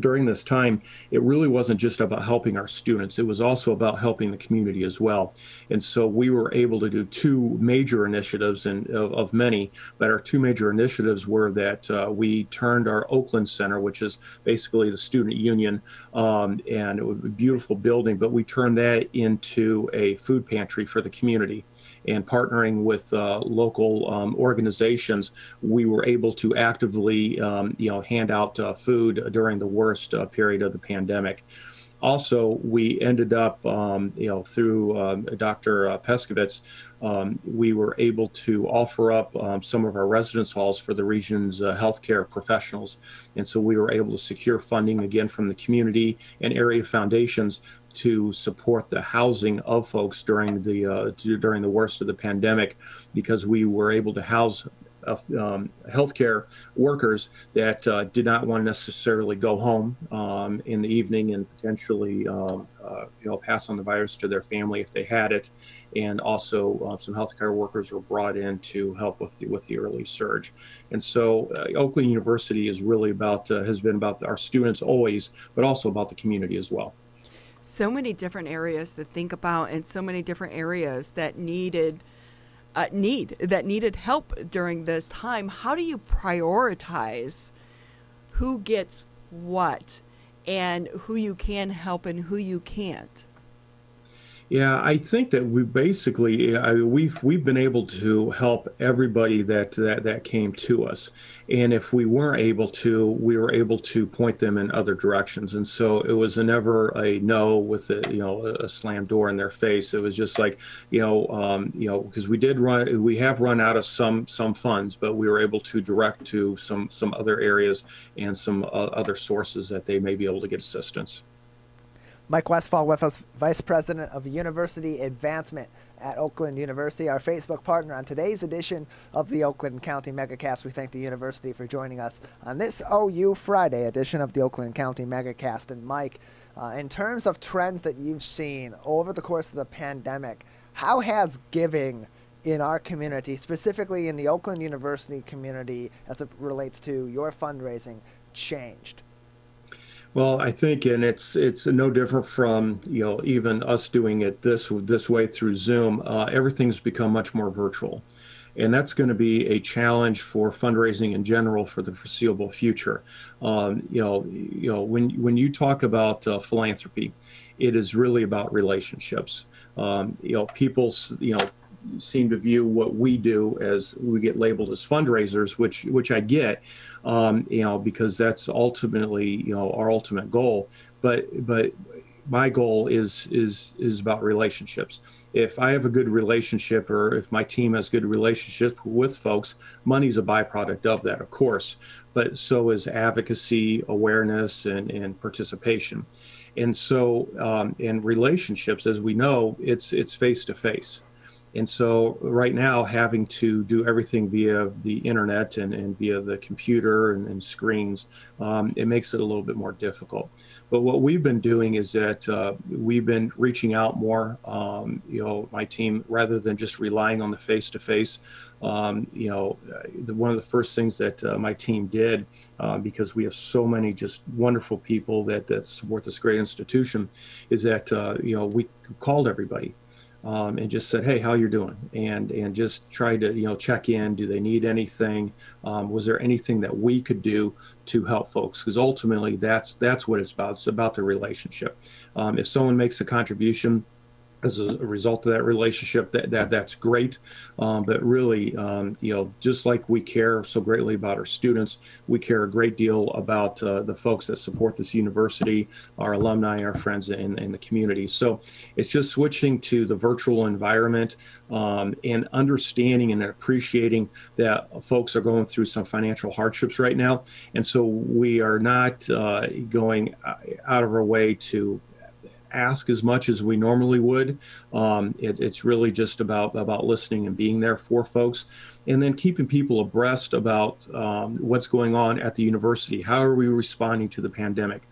during this time, it really wasn't just about helping our students. It was also about helping the community as well. And so we were able to do two major initiatives and of, of many, but our two major initiatives were that uh, we turned our Oakland Center, which is basically the student union, um, and it was a beautiful building, but we turned that into a food pantry for the community and partnering with uh, local um, organizations, we were able to actively, um, you know, hand out uh, food during the worst uh, period of the pandemic. Also, we ended up, um, you know, through um, Dr. Uh, Pescovitz, um, we were able to offer up um, some of our residence halls for the region's uh, healthcare professionals. And so we were able to secure funding again from the community and area foundations to support the housing of folks during the uh, during the worst of the pandemic, because we were able to house uh, um, healthcare workers that uh, did not want to necessarily go home um, in the evening and potentially um, uh, you know pass on the virus to their family if they had it, and also uh, some healthcare workers were brought in to help with the, with the early surge. And so uh, Oakland University is really about uh, has been about our students always, but also about the community as well so many different areas to think about and so many different areas that needed uh, need that needed help during this time. How do you prioritize who gets what and who you can help and who you can't yeah, I think that we basically I, we've we've been able to help everybody that, that that came to us, and if we weren't able to, we were able to point them in other directions. And so it was never a no with a you know a slam door in their face. It was just like you know um, you know because we did run we have run out of some some funds, but we were able to direct to some some other areas and some uh, other sources that they may be able to get assistance. Mike Westfall with us, Vice President of University Advancement at Oakland University, our Facebook partner on today's edition of the Oakland County Megacast. We thank the university for joining us on this OU Friday edition of the Oakland County Megacast. And Mike, uh, in terms of trends that you've seen over the course of the pandemic, how has giving in our community, specifically in the Oakland University community, as it relates to your fundraising, changed? Well, I think, and it's it's no different from you know even us doing it this this way through Zoom. Uh, everything's become much more virtual, and that's going to be a challenge for fundraising in general for the foreseeable future. Um, you know, you know when when you talk about uh, philanthropy, it is really about relationships. Um, you know, people you know seem to view what we do as we get labeled as fundraisers, which which I get, um, you know, because that's ultimately you know our ultimate goal. But but my goal is is is about relationships. If I have a good relationship, or if my team has good relationship with folks, money's a byproduct of that, of course. But so is advocacy, awareness, and and participation. And so, um, in relationships, as we know, it's it's face to face and so right now having to do everything via the internet and, and via the computer and, and screens um, it makes it a little bit more difficult. But what we've been doing is that uh, we've been reaching out more um, you know my team rather than just relying on the face to face you know the, one of the first things that uh, my team did uh, because we have so many just wonderful people that, that support this great institution is that uh, you know we called everybody um, and just said, "Hey, how you're doing?" and and just tried to you know check in. Do they need anything? Um, was there anything that we could do to help folks? Because ultimately, that's that's what it's about. It's about the relationship. Um, if someone makes a contribution as a result of that relationship that, that that's great. Um, but really um, you know just like we care so greatly about our students we care a great deal about uh, the folks that support this university our alumni our friends in, in the community. So it's just switching to the virtual environment um, and understanding and appreciating that folks are going through some financial hardships right now. And so we are not uh, going uh, out of our way to ask as much as we normally would. Um, it, it's really just about about listening and being there for folks, and then keeping people abreast about um, what's going on at the university. How are we responding to the pandemic?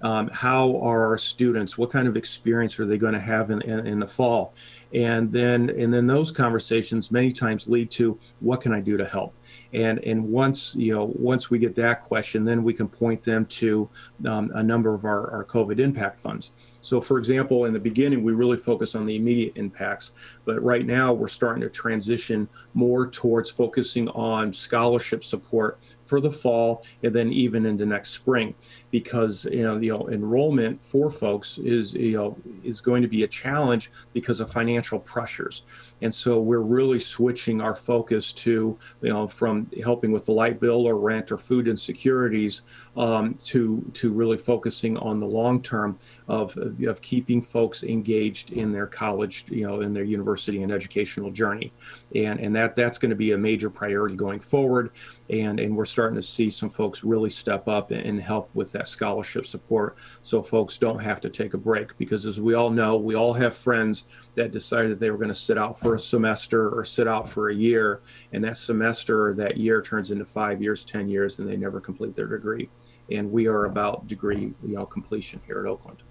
Um, how are our students? What kind of experience are they going to have in, in, in the fall? And then and then those conversations many times lead to what can I do to help? and and once you know once we get that question then we can point them to um, a number of our, our covid impact funds so, for example, in the beginning, we really focus on the immediate impacts, but right now we're starting to transition more towards focusing on scholarship support for the fall and then even into next spring because you know you uh, know enrollment for folks is you know is going to be a challenge because of financial pressures and so we're really switching our focus to you know from helping with the light bill or rent or food insecurities um, to to really focusing on the long term of of keeping folks engaged in their college you know in their university and educational journey. And and that that's going to be a major priority going forward. And and we're starting to see some folks really step up and help with that scholarship support so folks don't have to take a break. Because as we all know we all have friends that decided that they were going to sit out for a semester or sit out for a year and that semester or that year turns into five years ten years and they never complete their degree and we are about degree you know completion here at oakland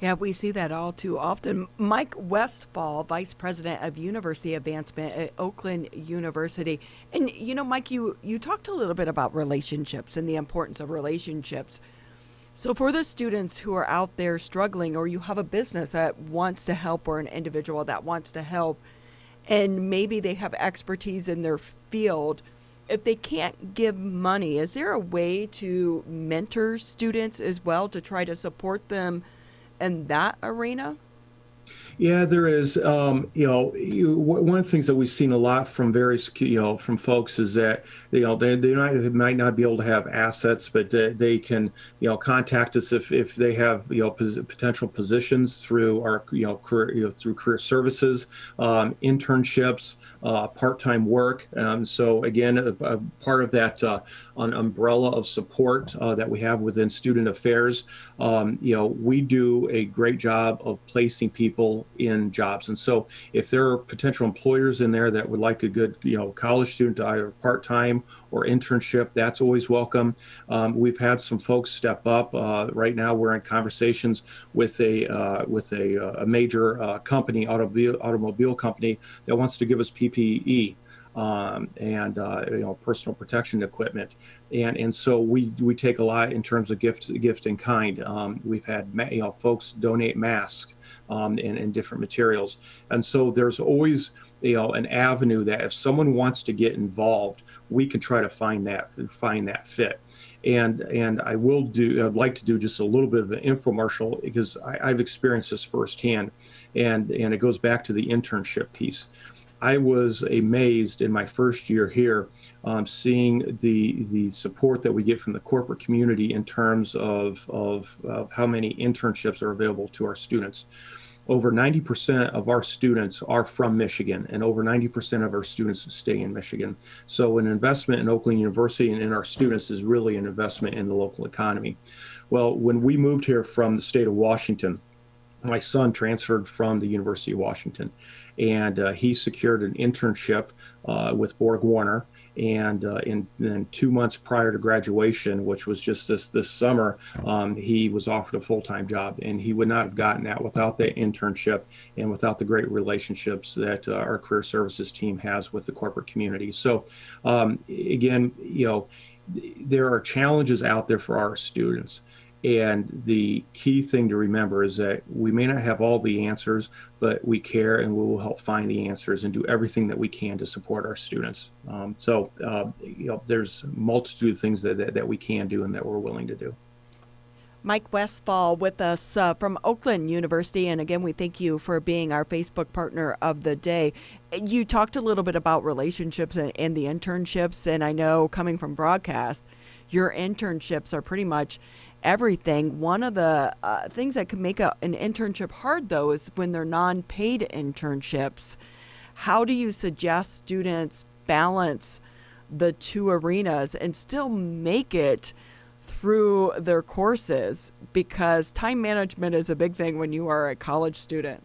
yeah, we see that all too often. Mike Westfall, Vice President of University Advancement at Oakland University. And you know, Mike, you you talked a little bit about relationships and the importance of relationships. So for the students who are out there struggling or you have a business that wants to help or an individual that wants to help and maybe they have expertise in their field, if they can't give money, is there a way to mentor students as well to try to support them in that arena? Yeah, there is. Um, you know, you, one of the things that we've seen a lot from various, you know, from folks is that you know they, they might, might not be able to have assets, but they, they can you know contact us if, if they have you know pos- potential positions through our you know career you know, through career services, um, internships, uh, part-time work. Um, so again, a, a, part of that uh, an umbrella of support uh, that we have within student affairs. Um, you know, we do a great job of placing people in jobs. And so if there are potential employers in there that would like a good, you know, college student either part-time or internship, that's always welcome. Um, we've had some folks step up. Uh, right now, we're in conversations with a uh, with a, uh, a major uh, company, automobile automobile company, that wants to give us PPE um, and uh, you know personal protection equipment, and and so we we take a lot in terms of gift gift in kind. Um, we've had you know folks donate masks um, and, and different materials, and so there's always you know an avenue that if someone wants to get involved, we can try to find that find that fit and and I will do. I'd like to do just a little bit of an infomercial because I, have experienced this firsthand, and and it goes back to the internship piece. I was amazed in my first year here, um, seeing the the support that we get from the corporate community in terms of, of, of how many internships are available to our students. Over 90% of our students are from Michigan, and over 90% of our students stay in Michigan. So, an investment in Oakland University and in our students is really an investment in the local economy. Well, when we moved here from the state of Washington, my son transferred from the University of Washington, and uh, he secured an internship uh, with BorgWarner. And uh, in then two months prior to graduation, which was just this this summer, um, he was offered a full time job, and he would not have gotten that without that internship and without the great relationships that uh, our career services team has with the corporate community. So, um, again, you know, there are challenges out there for our students. And the key thing to remember is that we may not have all the answers, but we care and we will help find the answers and do everything that we can to support our students. Um, so, uh, you know, there's a multitude of things that, that, that, we can do and that we're willing to do. Mike Westfall with us uh, from Oakland University. And again, we thank you for being our Facebook partner of the day. You talked a little bit about relationships and, and the internships. And I know coming from broadcast, your internships are pretty much everything. One of the uh, things that can make a, an internship hard, though, is when they're non paid internships. How do you suggest students balance the two arenas and still make it through their courses? Because time management is a big thing when you are a college student.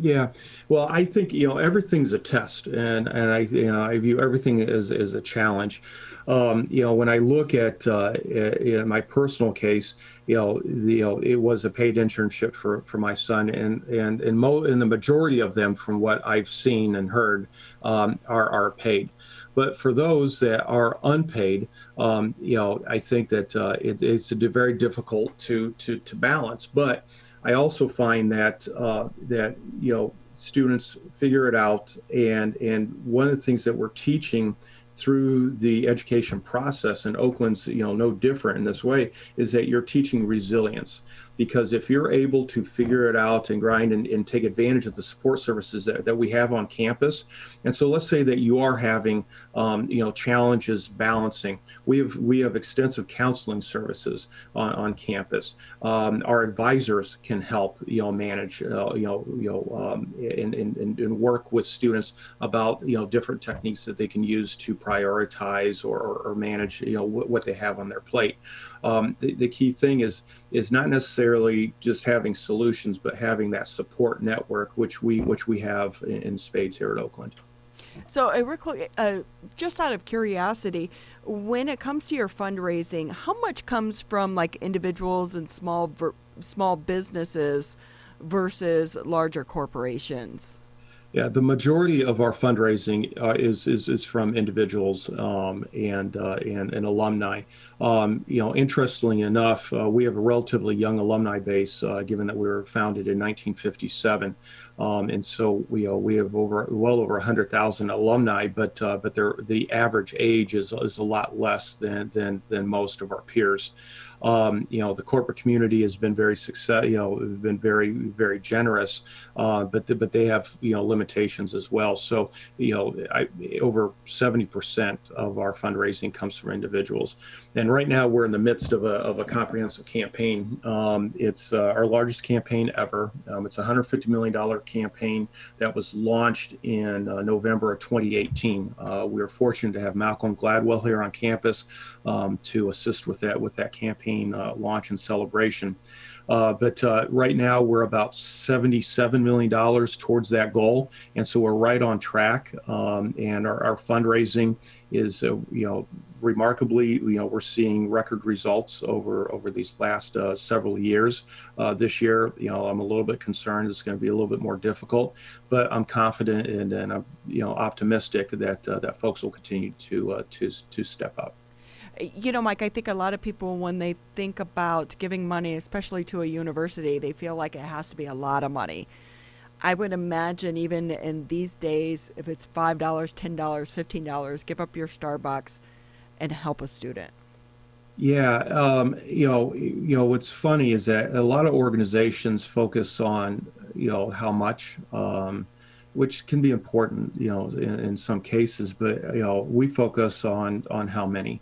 Yeah, well, I think you know everything's a test, and and I you know I view everything as as a challenge. Um, you know, when I look at uh, in my personal case, you know, the, you know, it was a paid internship for, for my son, and and and, mo- and the majority of them, from what I've seen and heard, um, are are paid. But for those that are unpaid, um, you know, I think that uh, it, it's very difficult to to to balance. But I also find that uh, that you know students figure it out, and and one of the things that we're teaching through the education process and oakland's you know no different in this way is that you're teaching resilience because if you're able to figure it out and grind and, and, take advantage of the support services that, that we have on campus and so let's say that you are having um, you know challenges balancing. We have we have extensive counseling services on, on campus. Um, our advisors can help you know manage uh, you know you know um, and, and, and work with students about you know different techniques that they can use to prioritize or, or, manage you know what, what they have on their plate um, the, the key thing is is not necessarily just having solutions, but having that support network, which we which we have in, in spades here at Oakland. So, uh, uh, just out of curiosity, when it comes to your fundraising, how much comes from like individuals and small small businesses versus larger corporations? Yeah, the majority of our fundraising uh, is, is is from individuals um, and, uh, and and alumni. Um, you know, interestingly enough, uh, we have a relatively young alumni base, uh, given that we were founded in 1957, um, and so we uh, we have over well over 100,000 alumni, but uh, but the average age is is a lot less than than than most of our peers. Um, you know, the corporate community has been very success, you know, been very, very generous, uh, but the, but they have you know limitations as well. So you know, I, over 70% of our fundraising comes from individuals, and right now we're in the midst of a of a comprehensive campaign. Um, it's uh, our largest campaign ever. Um, it's a 150 million dollar campaign that was launched in uh, November of 2018. Uh, we are fortunate to have Malcolm Gladwell here on campus um, to assist with that with that campaign campaign uh, launch and celebration. Uh, but uh, right now we're about $77 million towards that goal. And so we're right on track. Um, and our, our, fundraising is, uh, you know, remarkably, you know, we're seeing record results over, over these last uh, several years. Uh, this year, you know, I'm a little bit concerned it's going to be a little bit more difficult, but I'm confident and, and I'm, you know, optimistic that, that folks will continue to, to, to step up you know, Mike, I think a lot of people, when they think about giving money, especially to a university, they feel like it has to be a lot of money. I would imagine, even in these days, if it's $5, $10, $15, give up your Starbucks and help a student. Yeah, um, you know, you know what's funny is that a lot of organizations focus on you know how much, um, which can be important, you know, in, in, some cases. But you know, we focus on on how many.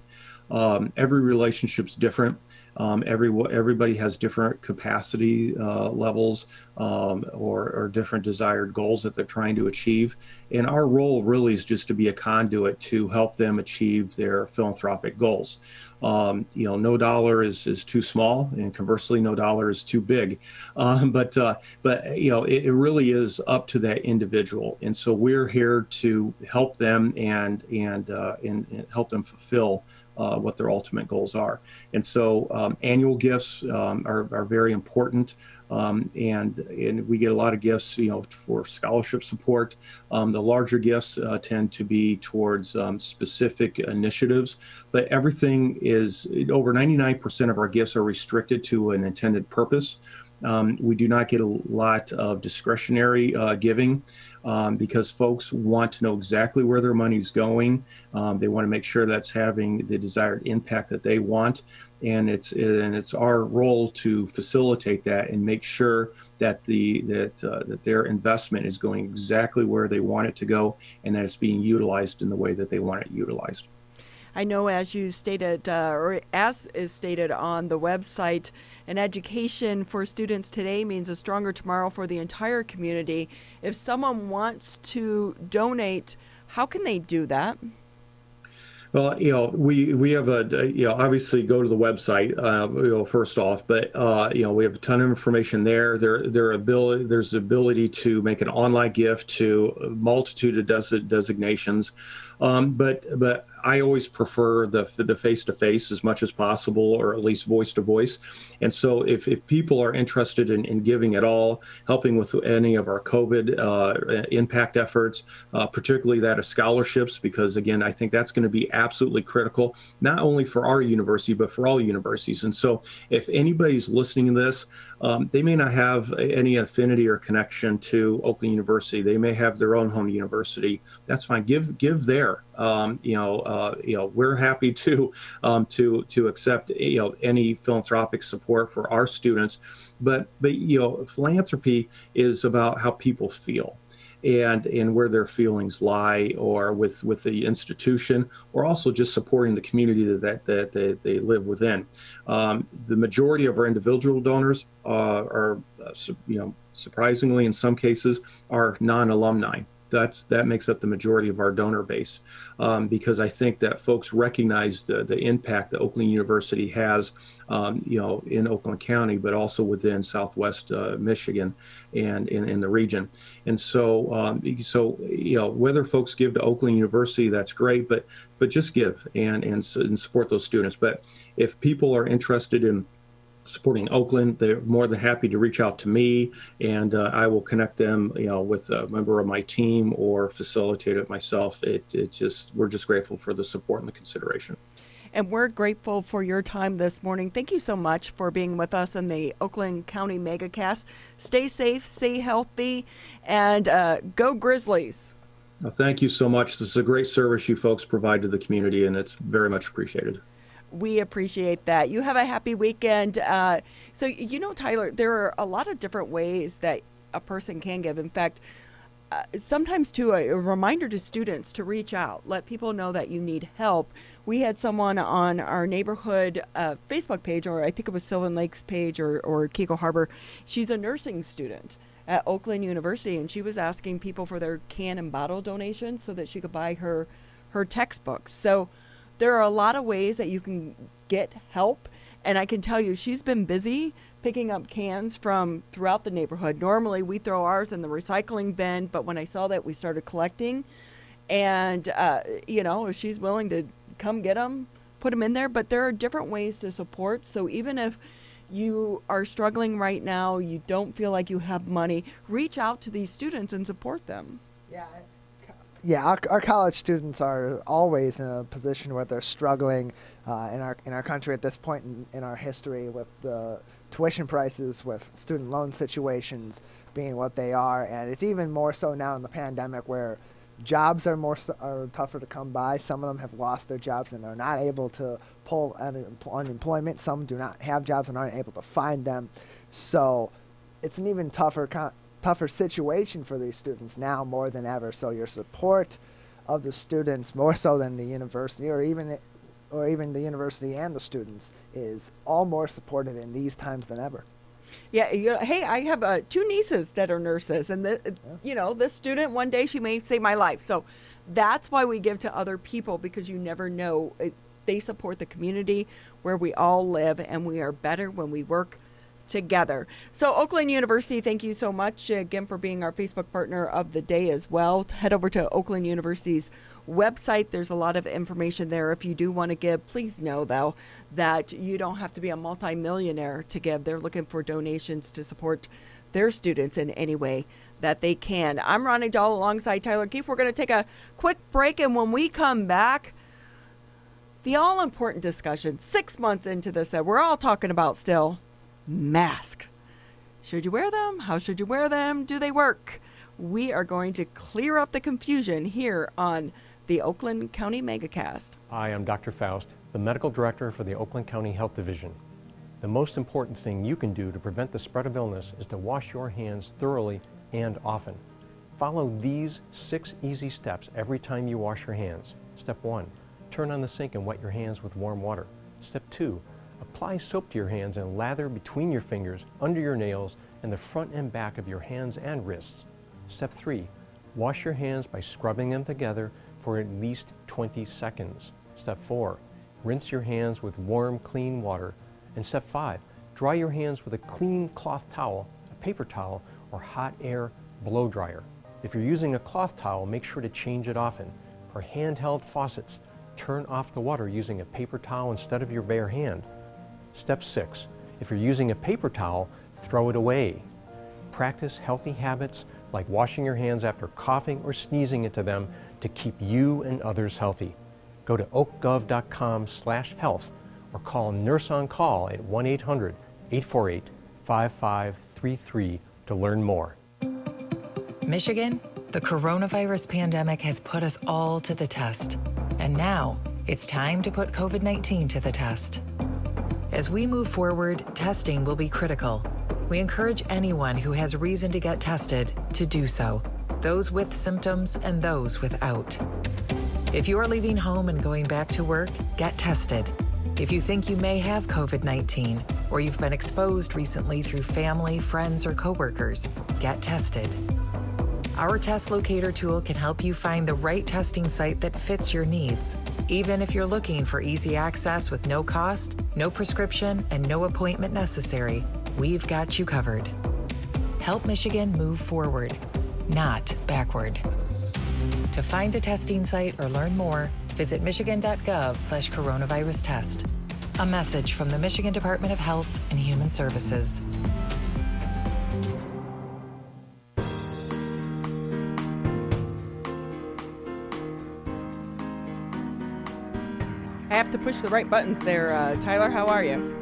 Um, every relationship's different. Um, every everybody has different capacity uh, levels um, or, or different desired goals that they're trying to achieve, and our role really is just to be a conduit to help them achieve their philanthropic goals. Um, you know, no dollar is, is too small, and conversely, no dollar is too big. Um, but uh, but you know, it, it, really is up to that individual, and so we're here to help them and and uh, and, and help them fulfill uh, what their ultimate goals are. And so um, annual gifts um, are, are very important. Um, and and we get a lot of gifts, you know, for scholarship support. Um, the larger gifts uh, tend to be towards um, specific initiatives, but everything is over 99% of our gifts are restricted to an intended purpose. Um, we do not get a lot of discretionary uh, giving um, because folks want to know exactly where their money is going. Um, they want to make sure that's having the desired impact that they want, and it's and it's our role to facilitate that and make sure that the that uh, that their investment is going exactly where they want it to go, and that it's being utilized in the way that they want it utilized. I know, as you stated, uh, or as is stated on the website, an education for students today means a stronger tomorrow for the entire community. If someone wants to donate, how can they do that? Well, you know, we we have a you know obviously go to the website uh, you know first off, but uh, you know we have a ton of information there. There there ability there's the ability to make an online gift to a multitude of des- designations, um, but but I always prefer the the face to face as much as possible, or at least voice to voice. And so, if, if people are interested in, in giving at all, helping with any of our COVID uh, impact efforts, uh, particularly that of scholarships, because again, I think that's going to be absolutely critical, not only for our university but for all universities. And so, if anybody's listening to this, um, they may not have any affinity or connection to Oakland University. They may have their own home university. That's fine. Give give there. Um, you know, uh, you know, we're happy to um, to to accept you know any philanthropic support for our students, but but you know, philanthropy is about how people feel and and where their feelings lie or with with the institution or also just supporting the community that that, they, they live within. Um, the majority of our individual donors uh, are uh, you know surprisingly in some cases are non-alumni that's that makes up the majority of our donor base um, because I think that folks recognize the, the impact that Oakland University has, um, you know, in Oakland County, but also within Southwest uh, Michigan and in, in the region. And so, um, so you know, whether folks give to Oakland University, that's great, but but just give and and, and support those students. But if people are interested in supporting Oakland, they're more than happy to reach out to me, and uh, I will connect them, you know, with a member of my team or facilitate it myself. It, it just we're just grateful for the support and the consideration. And we're grateful for your time this morning. Thank you so much for being with us in the Oakland County MegaCast. Stay safe, stay healthy, and uh, go Grizzlies. Well, thank you so much. This is a great service you folks provide to the community, and it's very much appreciated we appreciate that. You have a happy weekend. Uh, so, you know, Tyler, there are a lot of different ways that a person can give. In fact, uh, sometimes too a, a, reminder to students to reach out let people know that you need help we had someone on our neighborhood uh, facebook page or i think it was sylvan lakes page or, or Keego Harbor she's a nursing student at oakland university and she was asking people for their can and bottle donations so that she could buy her her textbooks so there are a lot of ways that you can get help. And I can tell you, she's been busy picking up cans from throughout the neighborhood. Normally, we throw ours in the recycling bin, but when I saw that, we started collecting. And, uh, you know, if she's willing to come get them, put them in there. But there are different ways to support. So even if you are struggling right now, you don't feel like you have money, reach out to these students and support them. Yeah, yeah, our, our, college students are always in a position where they're struggling uh, in our in our country at this point in, in our history with the tuition prices, with student loan situations being what they are, and it's even more so now in the pandemic where jobs are more are tougher to come by. Some of them have lost their jobs and are not able to pull unemployment. Some do not have jobs and aren't able to find them. So it's an even tougher con- tougher situation for these students now more than ever. So your support of the students more so than the university or even or even the university and the students, is all more supported in these times than ever. Yeah, you know, hey, I have uh, two nieces that are nurses, and the, yeah. you know, this student one day she may save my life. So that's why we give to other people because you never know. It, they support the community where we all live, and we are better when we work together. So, Oakland University, thank you so much uh, again for being our Facebook partner of the day as well. Head over to Oakland University's website. There's a lot of information there. If you do want to give, please know though that you don't have to be a multimillionaire to give. They're looking for donations to support their students in any way that they can. I'm Ronnie Dahl alongside Tyler Keefe. We're going to take a quick break, and when we come back, the all important discussion six months into this that we're all talking about still mask. Should you wear them? How should you wear them? Do they work? We are going to clear up the confusion here on the Oakland County Megacast. Hi, I'm Dr. Faust, the medical director for the Oakland County Health Division. The most important thing you can do to prevent the spread of illness is to wash your hands thoroughly and often. Follow these six easy steps every time you wash your hands. Step one, turn on the sink and wet your hands with warm water. Step two, Apply soap to your hands and lather between your fingers, under your nails, and the front and back of your hands and wrists. Step 3. Wash your hands by scrubbing them together for at least 20 seconds. Step 4. Rinse your hands with warm, clean water. And step 5. Dry your hands with a clean cloth towel, a paper towel, or hot air blow dryer. If you're using a cloth towel, make sure to change it often. For handheld faucets, turn off the water using a paper towel instead of your bare hand. Step 6. If you're using a paper towel, throw it away. Practice healthy habits like washing your hands after coughing or sneezing into them to keep you and others healthy. Go to oakgov.com slash health or call Nurse on Call at 1-800-848-5533 to learn more. Michigan, the coronavirus pandemic has put us all to the test. And now, it's time to put COVID-19 to the test. As we move forward, testing will be critical. We encourage anyone who has reason to get tested to do so, those with symptoms and those without. If you are leaving home and going back to work, get tested. If you think you may have COVID 19 or you've been exposed recently through family, friends, or coworkers, get tested. Our test locator tool can help you find the right testing site that fits your needs. Even if you're looking for easy access with no cost, no prescription, and no appointment necessary, we've got you covered. Help Michigan move forward, not backward. To find a testing site or learn more, visit michigan.gov slash coronavirus test. A message from the Michigan Department of Health and Human Services. To push the right buttons there. Uh, Tyler, how are you?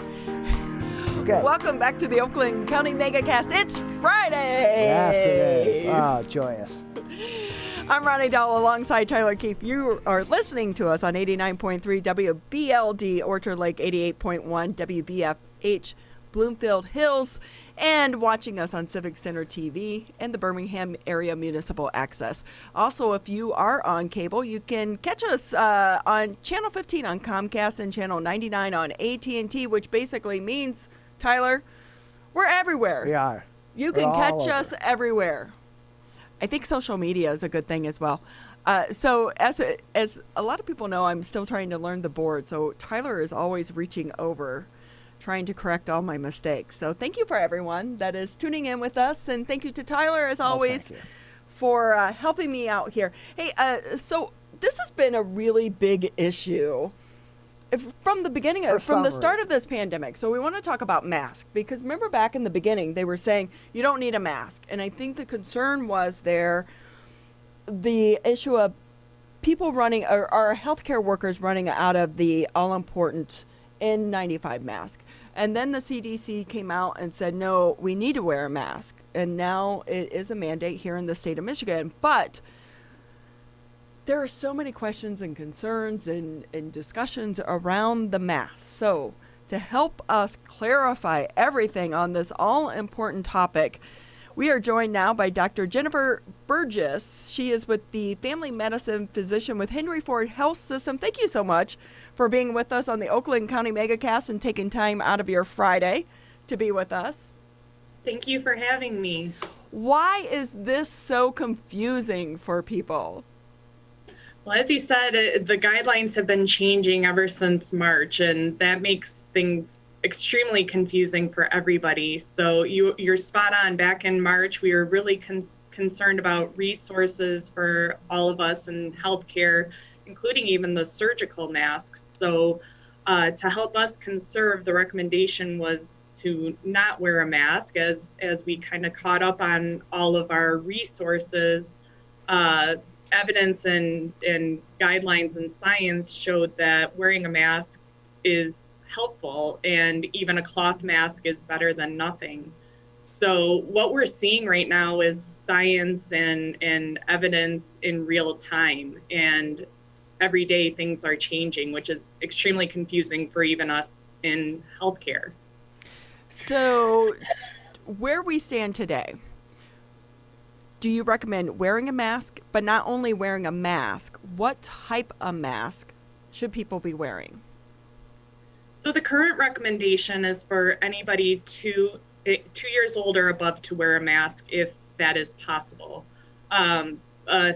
Okay. Welcome back to the Oakland County Megacast. It's Friday. Yes, it is. Oh, joyous. I'm Ronnie Dahl alongside Tyler Keefe. You are listening to us on 89.3 WBLD, Orchard Lake 88.1 WBFH Bloomfield Hills, and watching us on Civic Center TV and the Birmingham Area Municipal Access. Also, if you are on cable, you can catch us uh, on Channel 15 on Comcast and Channel 99 on AT&T, which basically means, Tyler, we're everywhere. We are. You can catch us everywhere. I think social media is a good thing as well. Uh, so as a, as a lot of people know, I'm still trying to learn the board. So Tyler is always reaching over trying to correct all my mistakes. So thank you for everyone that is tuning in with us, and thank you to Tyler as oh, always oh, for uh, helping me out here. Hey, uh, so this has been a really big issue. If, from the beginning, of, from the start of this pandemic. So we want to talk about masks because remember back in the beginning they were saying you don't need a mask, and I think the concern was there the issue of people running or our healthcare workers running out of the all important N95 mask. And then the CDC came out and said, no, we need to wear a mask. And now it is a mandate here in the state of Michigan. But there are so many questions and concerns and, and discussions around the mask. So, to help us clarify everything on this all important topic, We are joined now by Dr. Jennifer Burgess. She is with the family medicine physician with Henry Ford Health System. Thank you so much for being with us on the Oakland County Megacast and taking time out of your Friday to be with us. Thank you for having me. Why is this so confusing for people? Well, as you said, uh, the guidelines have been changing ever since March, and that makes things extremely confusing for everybody. So you, you're spot on. Back in March, we were really con- concerned about resources for all of us in healthcare, including even the surgical masks. So uh, to help us conserve, the recommendation was to not wear a mask as as we kind of caught up on all of our resources. Uh, evidence and, and guidelines and science showed that wearing a mask is helpful and even a cloth mask is better than nothing. So what we're seeing right now is science and, and evidence in real time and every day things are changing, which is extremely confusing for even us in healthcare. So where we stand today, do you recommend wearing a mask, but not only wearing a mask, what type of mask should people be wearing? So the current recommendation is for anybody two eh, two years old or above to wear a mask if that is possible. Um, a,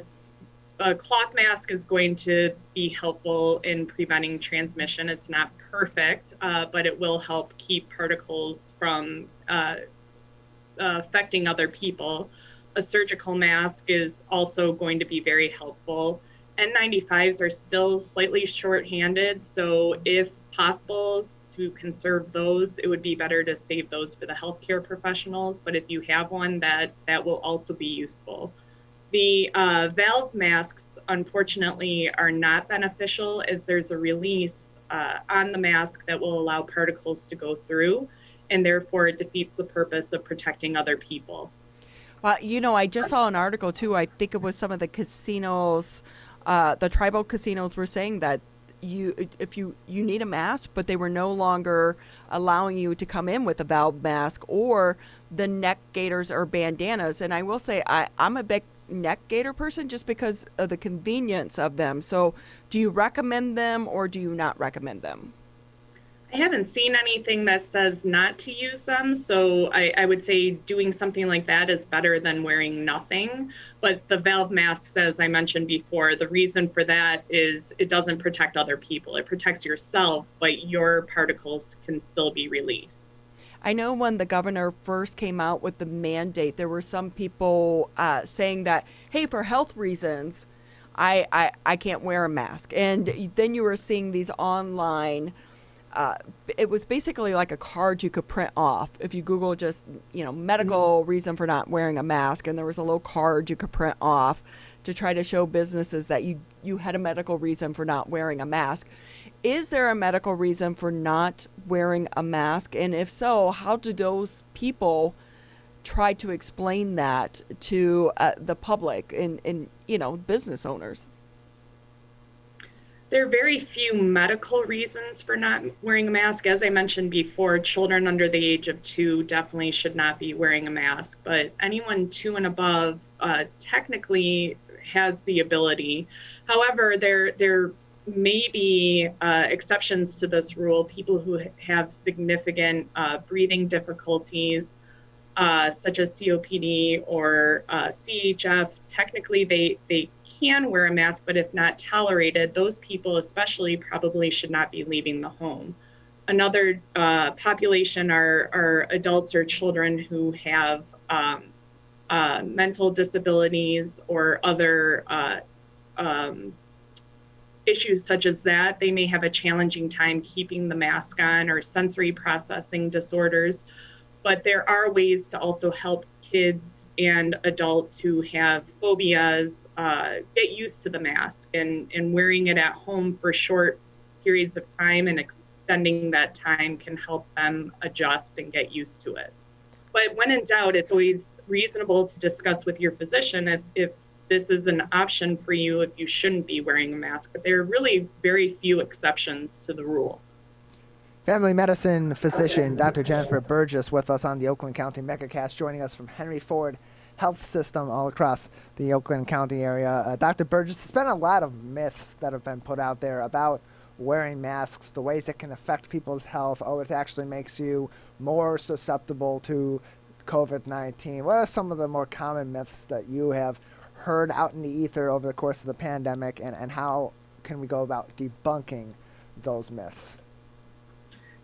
a cloth mask is going to be helpful in preventing transmission. It's not perfect, uh, but it will help keep particles from uh, uh, affecting other people a surgical mask is also going to be very helpful. N95s are still slightly short-handed, so if possible to conserve those, it would be better to save those for the healthcare professionals. But if you have one, that that will also be useful. The uh, valve masks, unfortunately, are not beneficial as there's a release uh, on the mask that will allow particles to go through, and therefore it defeats the purpose of protecting other people. Well, you know, I just saw an article too. I think it was some of the casinos, uh, the tribal casinos were saying that you if you you need a mask, but they were no longer allowing you to come in with a valve mask or the neck gaiters or bandanas. And I will say, I I'm a big neck gaiter person just because of the convenience of them. So, do you recommend them or do you not recommend them? I haven't seen anything that says not to use them, so I, I, would say doing something like that is better than wearing nothing. But the valve masks, as I mentioned before, the reason for that is it doesn't protect other people. It protects yourself, but your particles can still be released. I know when the governor first came out with the mandate, there were some people uh, saying that, hey, for health reasons, I, I, I can't wear a mask. And then you were seeing these online uh, it was basically like a card you could print off. If you Google just, you know, medical mm-hmm. reason for not wearing a mask, and there was a little card you could print off to try to show businesses that you, you had a medical reason for not wearing a mask. Is there a medical reason for not wearing a mask? And if so, how do those people try to explain that to uh, the public and, and, you know, business owners? There are very few medical reasons for not wearing a mask. As I mentioned before, children under the age of two definitely should not be wearing a mask, but anyone two and above uh, technically has the ability. However, there there may be uh, exceptions to this rule. People who have significant uh, breathing difficulties, uh, such as COPD or uh, CHF, technically they they can wear a mask, but if not tolerated, those people especially probably should not be leaving the home. Another uh, population are, are adults or children who have um, uh, mental disabilities or other uh, um, issues such as that. They may have a challenging time keeping the mask on or sensory processing disorders. But there are ways to also help kids and adults who have phobias uh, get used to the mask and, and wearing it at home for short periods of time and extending that time can help them adjust and get used to it. But when in doubt, it's always reasonable to discuss with your physician if, if this is an option for you if you shouldn't be wearing a mask. But there are really very few exceptions to the rule. Family medicine physician Dr. Jennifer Burgess with us on the Oakland County MegaCast, joining us from Henry Ford Health System all across the Oakland County area. Uh, Dr. Burgess, there's been a lot of myths that have been put out there about wearing masks, the ways it can affect people's health. Oh, it actually makes you more susceptible to COVID 19. What are some of the more common myths that you have heard out in the ether over the course of the pandemic, and, and how can we go about debunking those myths?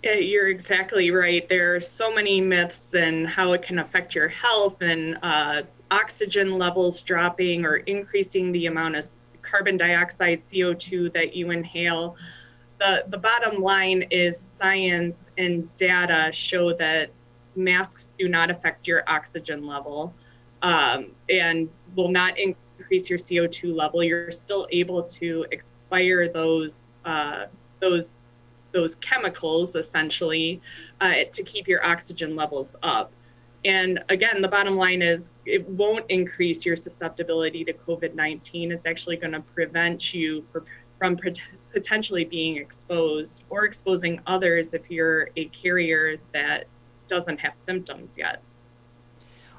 You're exactly right. There are so many myths and how it can affect your health and uh, oxygen levels dropping or increasing the amount of carbon dioxide, CO2 that you inhale. The, the bottom line is science and data show that masks do not affect your oxygen level um, and will not increase your CO2 level. You're still able to expire those uh, those those chemicals essentially uh, to keep your oxygen levels up. And again, the bottom line is it won't increase your susceptibility to COVID 19. It's actually going to prevent you for, from potentially being exposed or exposing others if you're a carrier that doesn't have symptoms yet.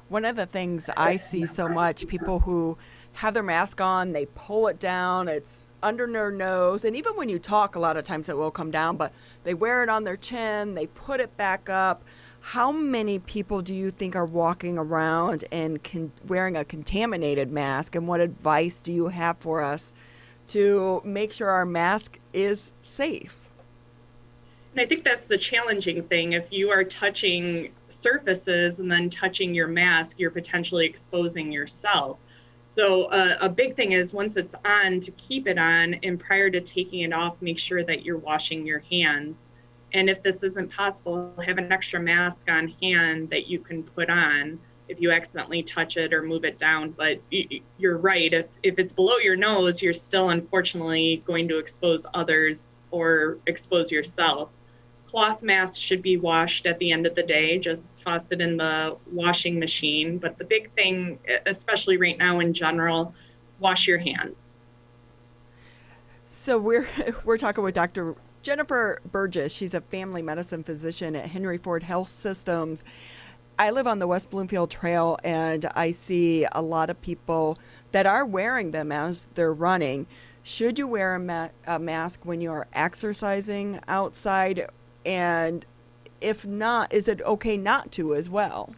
One of the things I see so much people who have their mask on, they pull it down, it's under their nose, and even when you talk, a lot of times it will come down, but they wear it on their chin, they put it back up. How many people do you think are walking around and con- wearing a contaminated mask? And what advice do you have for us to make sure our mask is safe? And I think that's the challenging thing. If you are touching surfaces and then touching your mask, you're potentially exposing yourself. So uh, a big thing is once it's on to keep it on and prior to taking it off, make sure that you're washing your hands. And if this isn't possible, have an extra mask on hand that you can put on if you accidentally touch it or move it down. But you're right. If, if it's below your nose, you're still unfortunately going to expose others or expose yourself cloth masks should be washed at the end of the day. Just toss it in the washing machine. But the big thing, especially right now in general, wash your hands. So we're we're talking with Dr. Jennifer Burgess. She's a family medicine physician at Henry Ford Health Systems. I live on the West Bloomfield Trail and I see a lot of people that are wearing them as they're running. Should you wear a, ma- a mask when you're exercising outside and if not, is it okay not to as well?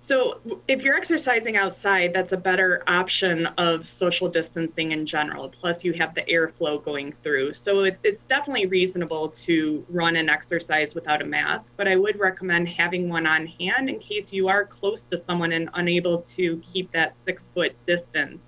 So, if you're exercising outside, that's a better option of social distancing in general. Plus, you have the airflow going through. So, it, it's definitely reasonable to run and exercise without a mask, but I would recommend having one on hand in case you are close to someone and unable to keep that six foot distance.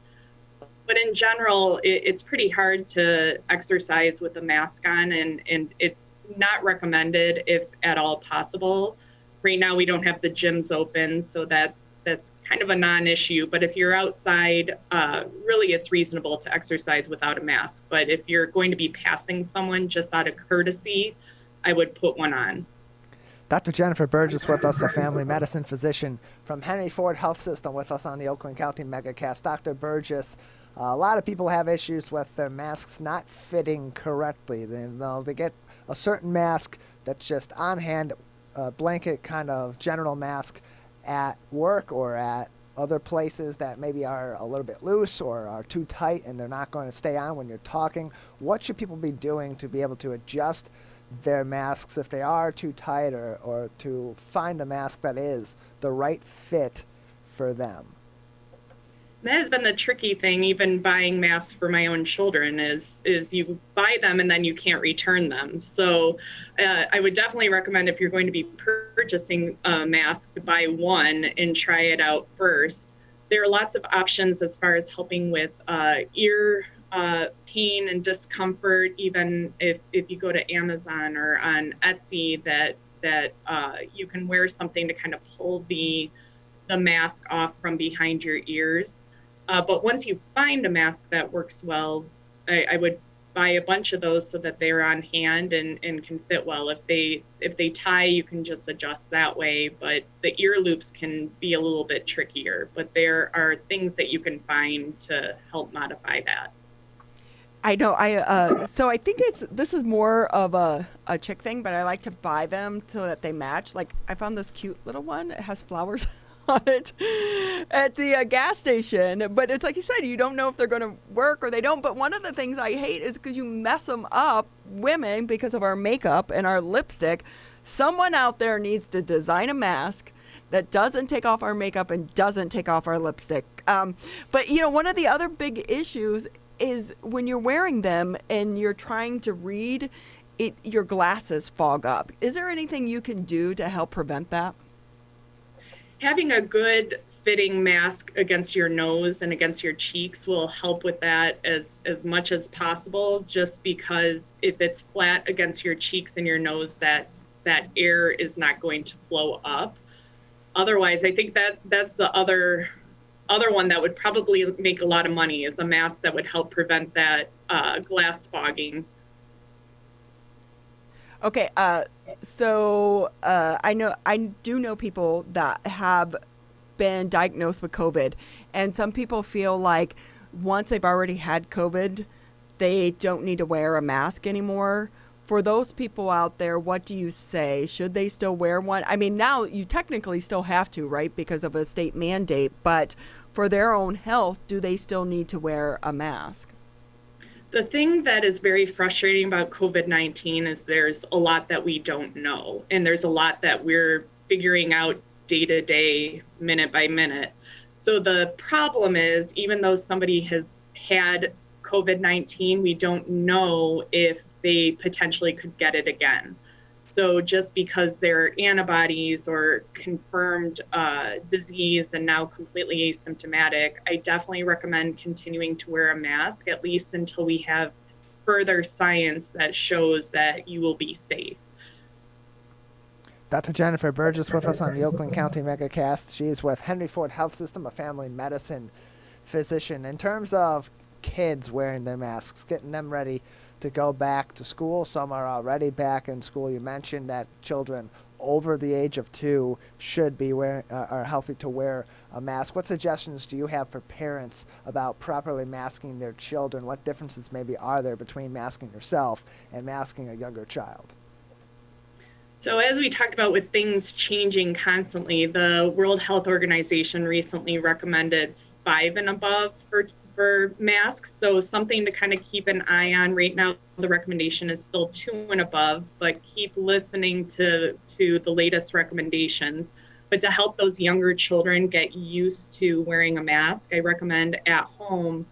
But in general, it, it's pretty hard to exercise with a mask on, and, and it's not recommended if at all possible. Right now, we don't have the gyms open, so that's that's kind of a non-issue. But if you're outside, uh, really, it's reasonable to exercise without a mask. But if you're going to be passing someone just out of courtesy, I would put one on. Dr. Jennifer Burgess with us, a family medicine physician from Henry Ford Health System, with us on the Oakland County MegaCast. Dr. Burgess, a lot of people have issues with their masks not fitting correctly. They, they get a certain mask that's just on hand, a blanket kind of general mask at work or at other places that maybe are a little bit loose or are too tight and they're not going to stay on when you're talking. What should people be doing to be able to adjust their masks if they are too tight or, or to find a mask that is the right fit for them? That has been the tricky thing even buying masks for my own children is is you buy them and then you can't return them. So uh, i would definitely recommend if you're going to be purchasing a mask buy one and try it out first. There are lots of options as far as helping with uh, ear uh, pain and discomfort even if if you go to amazon or on etsy that that uh, you can wear something to kind of pull the the mask off from behind your ears uh, but once you find a mask that works well, I, I, would buy a bunch of those so that they're on hand and, and can fit well. If they if they tie, you can just adjust that way. But the ear loops can be a little bit trickier. But there are things that you can find to help modify that. I know. I uh, so I think it's this is more of a, a chick thing, but I like to buy them so that they match. Like I found this cute little one. It has flowers on it at the uh, gas station, but it's like you said, you don't know if they're going to work or they don't. But one of the things I hate is because you mess them up, women, because of our makeup and our lipstick. Someone out there needs to design a mask that doesn't take off our makeup and doesn't take off our lipstick. Um, but you know, one of the other big issues is when you're wearing them and you're trying to read, it your glasses fog up. Is there anything you can do to help prevent that? Having a good fitting mask against your nose and against your cheeks will help with that as as much as possible just because if it's flat against your cheeks and your nose that that air is not going to flow up otherwise i think that that's the other other one that would probably make a lot of money is a mask that would help prevent that uh, glass fogging. Okay, uh, so uh, I know I do know people that have been diagnosed with COVID, and some people feel like once they've already had COVID, they don't need to wear a mask anymore. For those people out there, what do you say? Should they still wear one? I mean, now you technically still have to, right, because of a state mandate, but for their own health, do they still need to wear a mask? The thing that is very frustrating about COVID 19 is there's a lot that we don't know, and there's a lot that we're figuring out day to day, minute by minute. So the problem is, even though somebody has had COVID 19, we don't know if they potentially could get it again. So just because they're antibodies or confirmed uh, disease and now completely asymptomatic, I definitely recommend continuing to wear a mask at least until we have further science that shows that you will be safe. Dr. Jennifer Burgess with us on the Oakland County MegaCast. She is with Henry Ford Health System, a family medicine physician. In terms of kids wearing their masks, getting them ready to go back to school. Some are already back in school. You mentioned that children over the age of two should be wearing, uh, are healthy to wear a mask. What suggestions do you have for parents about properly masking their children? What differences maybe are there between masking yourself and masking a younger child? So, as we talked about with things changing constantly, the World Health Organization recently recommended five and above for for masks. So something to kind of keep an eye on. Right now, the recommendation is still two and above, but keep listening to to the latest recommendations. But to help those younger children get used to wearing a mask, I recommend at home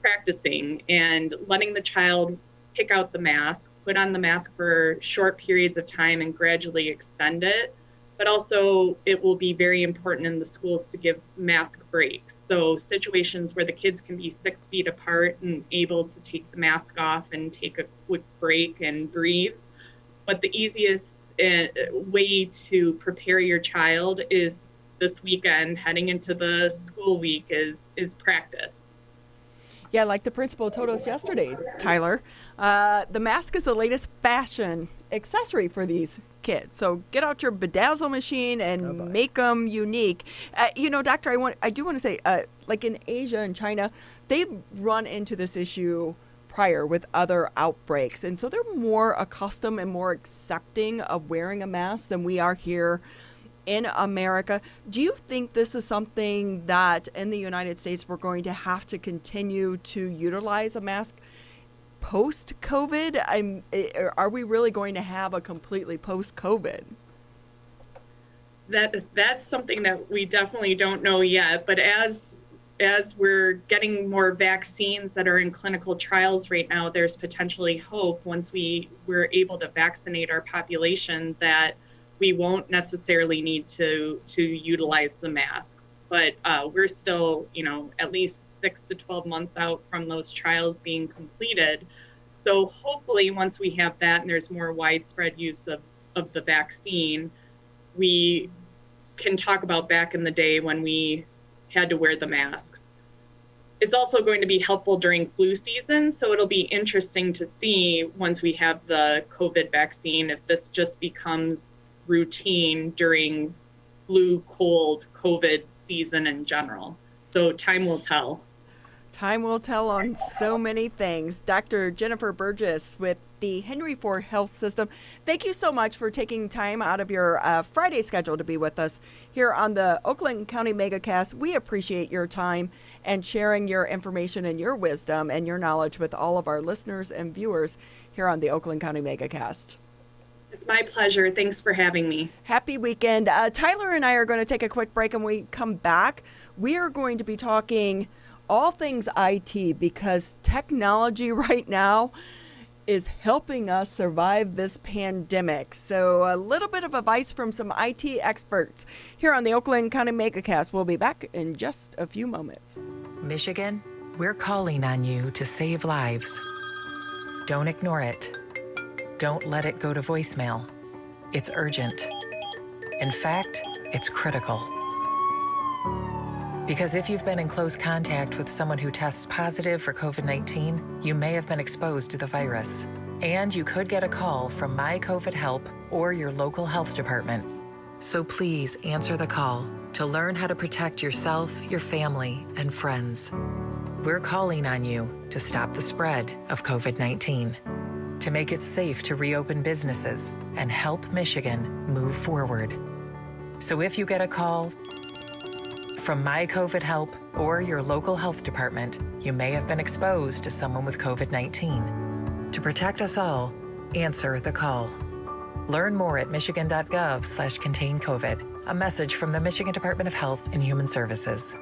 practicing and letting the child pick out the mask, put on the mask for short periods of time, and gradually extend it but also it will be very important in the schools to give mask breaks. So situations where the kids can be six feet apart and able to take the mask off and take a quick break and breathe. But the easiest uh, way to prepare your child is this weekend, heading into the school week, is is practice. Yeah, like the principal told us yesterday, Tyler. Uh, the mask is the latest fashion accessory for these kids. So get out your bedazzle machine and oh make them unique. Uh, you know, doctor, I want I do want to say, uh, like in Asia and China, they've run into this issue prior with other outbreaks, and so they're more accustomed and more accepting of wearing a mask than we are here in America. Do you think this is something that in the United States we're going to have to continue to utilize a mask post COVID? I'm eh, are we really going to have a completely post COVID? That that's something that we definitely don't know yet, but as as we're getting more vaccines that are in clinical trials right now, there's potentially hope once we we're able to vaccinate our population that we won't necessarily need to to utilize the masks. But uh, we're still, you know, at least six to 12 months out from those trials being completed. So hopefully, once we have that and there's more widespread use of, of the vaccine, we can talk about back in the day when we had to wear the masks. It's also going to be helpful during flu season, so it'll be interesting to see once we have the COVID vaccine if this just becomes routine during flu, cold, COVID season in general. So time will tell Time will tell on so many things. Dr. Jennifer Burgess with the Henry Ford Health System. Thank you so much for taking time out of your uh, Friday schedule to be with us here on the Oakland County Megacast. We appreciate your time and sharing your information and your wisdom and your knowledge with all of our listeners and viewers here on the Oakland County Megacast. It's my pleasure. Thanks for having me. Happy weekend. Uh, Tyler and I are going to take a quick break and we come back. We are going to be talking all things IT because technology right now is helping us survive this pandemic. So, a little bit of advice from some IT experts here on the Oakland County Megacast. We'll be back in just a few moments. Michigan, we're calling on you to save lives. Don't ignore it. Don't let it go to voicemail. It's urgent. In fact, it's critical. Because if you've been in close contact with someone who tests positive for COVID 19, you may have been exposed to the virus. And you could get a call from My COVID Help or your local health department. So please answer the call to learn how to protect yourself, your family, and friends. We're calling on you to stop the spread of COVID 19, to make it safe to reopen businesses and help Michigan move forward. So if you get a call, from My COVID Help or your local health department, you may have been exposed to someone with COVID 19. To protect us all, answer the call. Learn more at michigan.gov slash contain COVID. A message from the Michigan Department of Health and Human Services.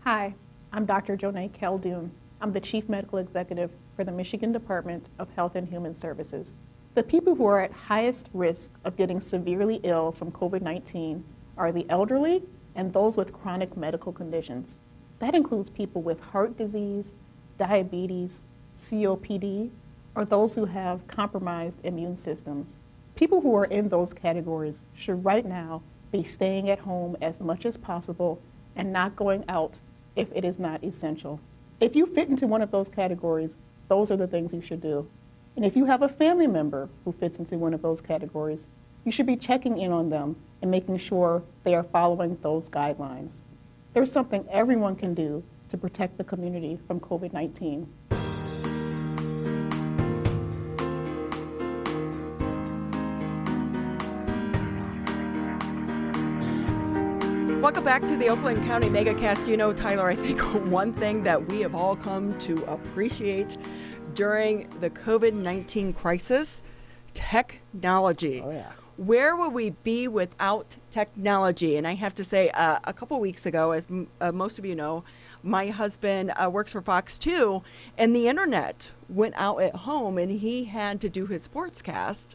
Hi, I'm Dr. Joneigh Khaldun. I'm the Chief Medical Executive for the Michigan Department of Health and Human Services. The people who are at highest risk of getting severely ill from COVID 19 are the elderly and those with chronic medical conditions. That includes people with heart disease, diabetes, COPD, or those who have compromised immune systems. People who are in those categories should right now be staying at home as much as possible and not going out if it is not essential. If you fit into one of those categories, those are the things you should do. And if you have a family member who fits into one of those categories, you should be checking in on them and making sure they are following those guidelines. There's something everyone can do to protect the community from COVID 19. Welcome back to the Oakland County Megacast. You know, Tyler, I think one thing that we have all come to appreciate during the COVID 19 crisis technology. Oh, yeah where would we be without technology? And I have to say, uh, a couple weeks ago, as m- uh, most of you know, my husband uh, works for Fox 2, and the internet went out at home, and he had to do his sportscast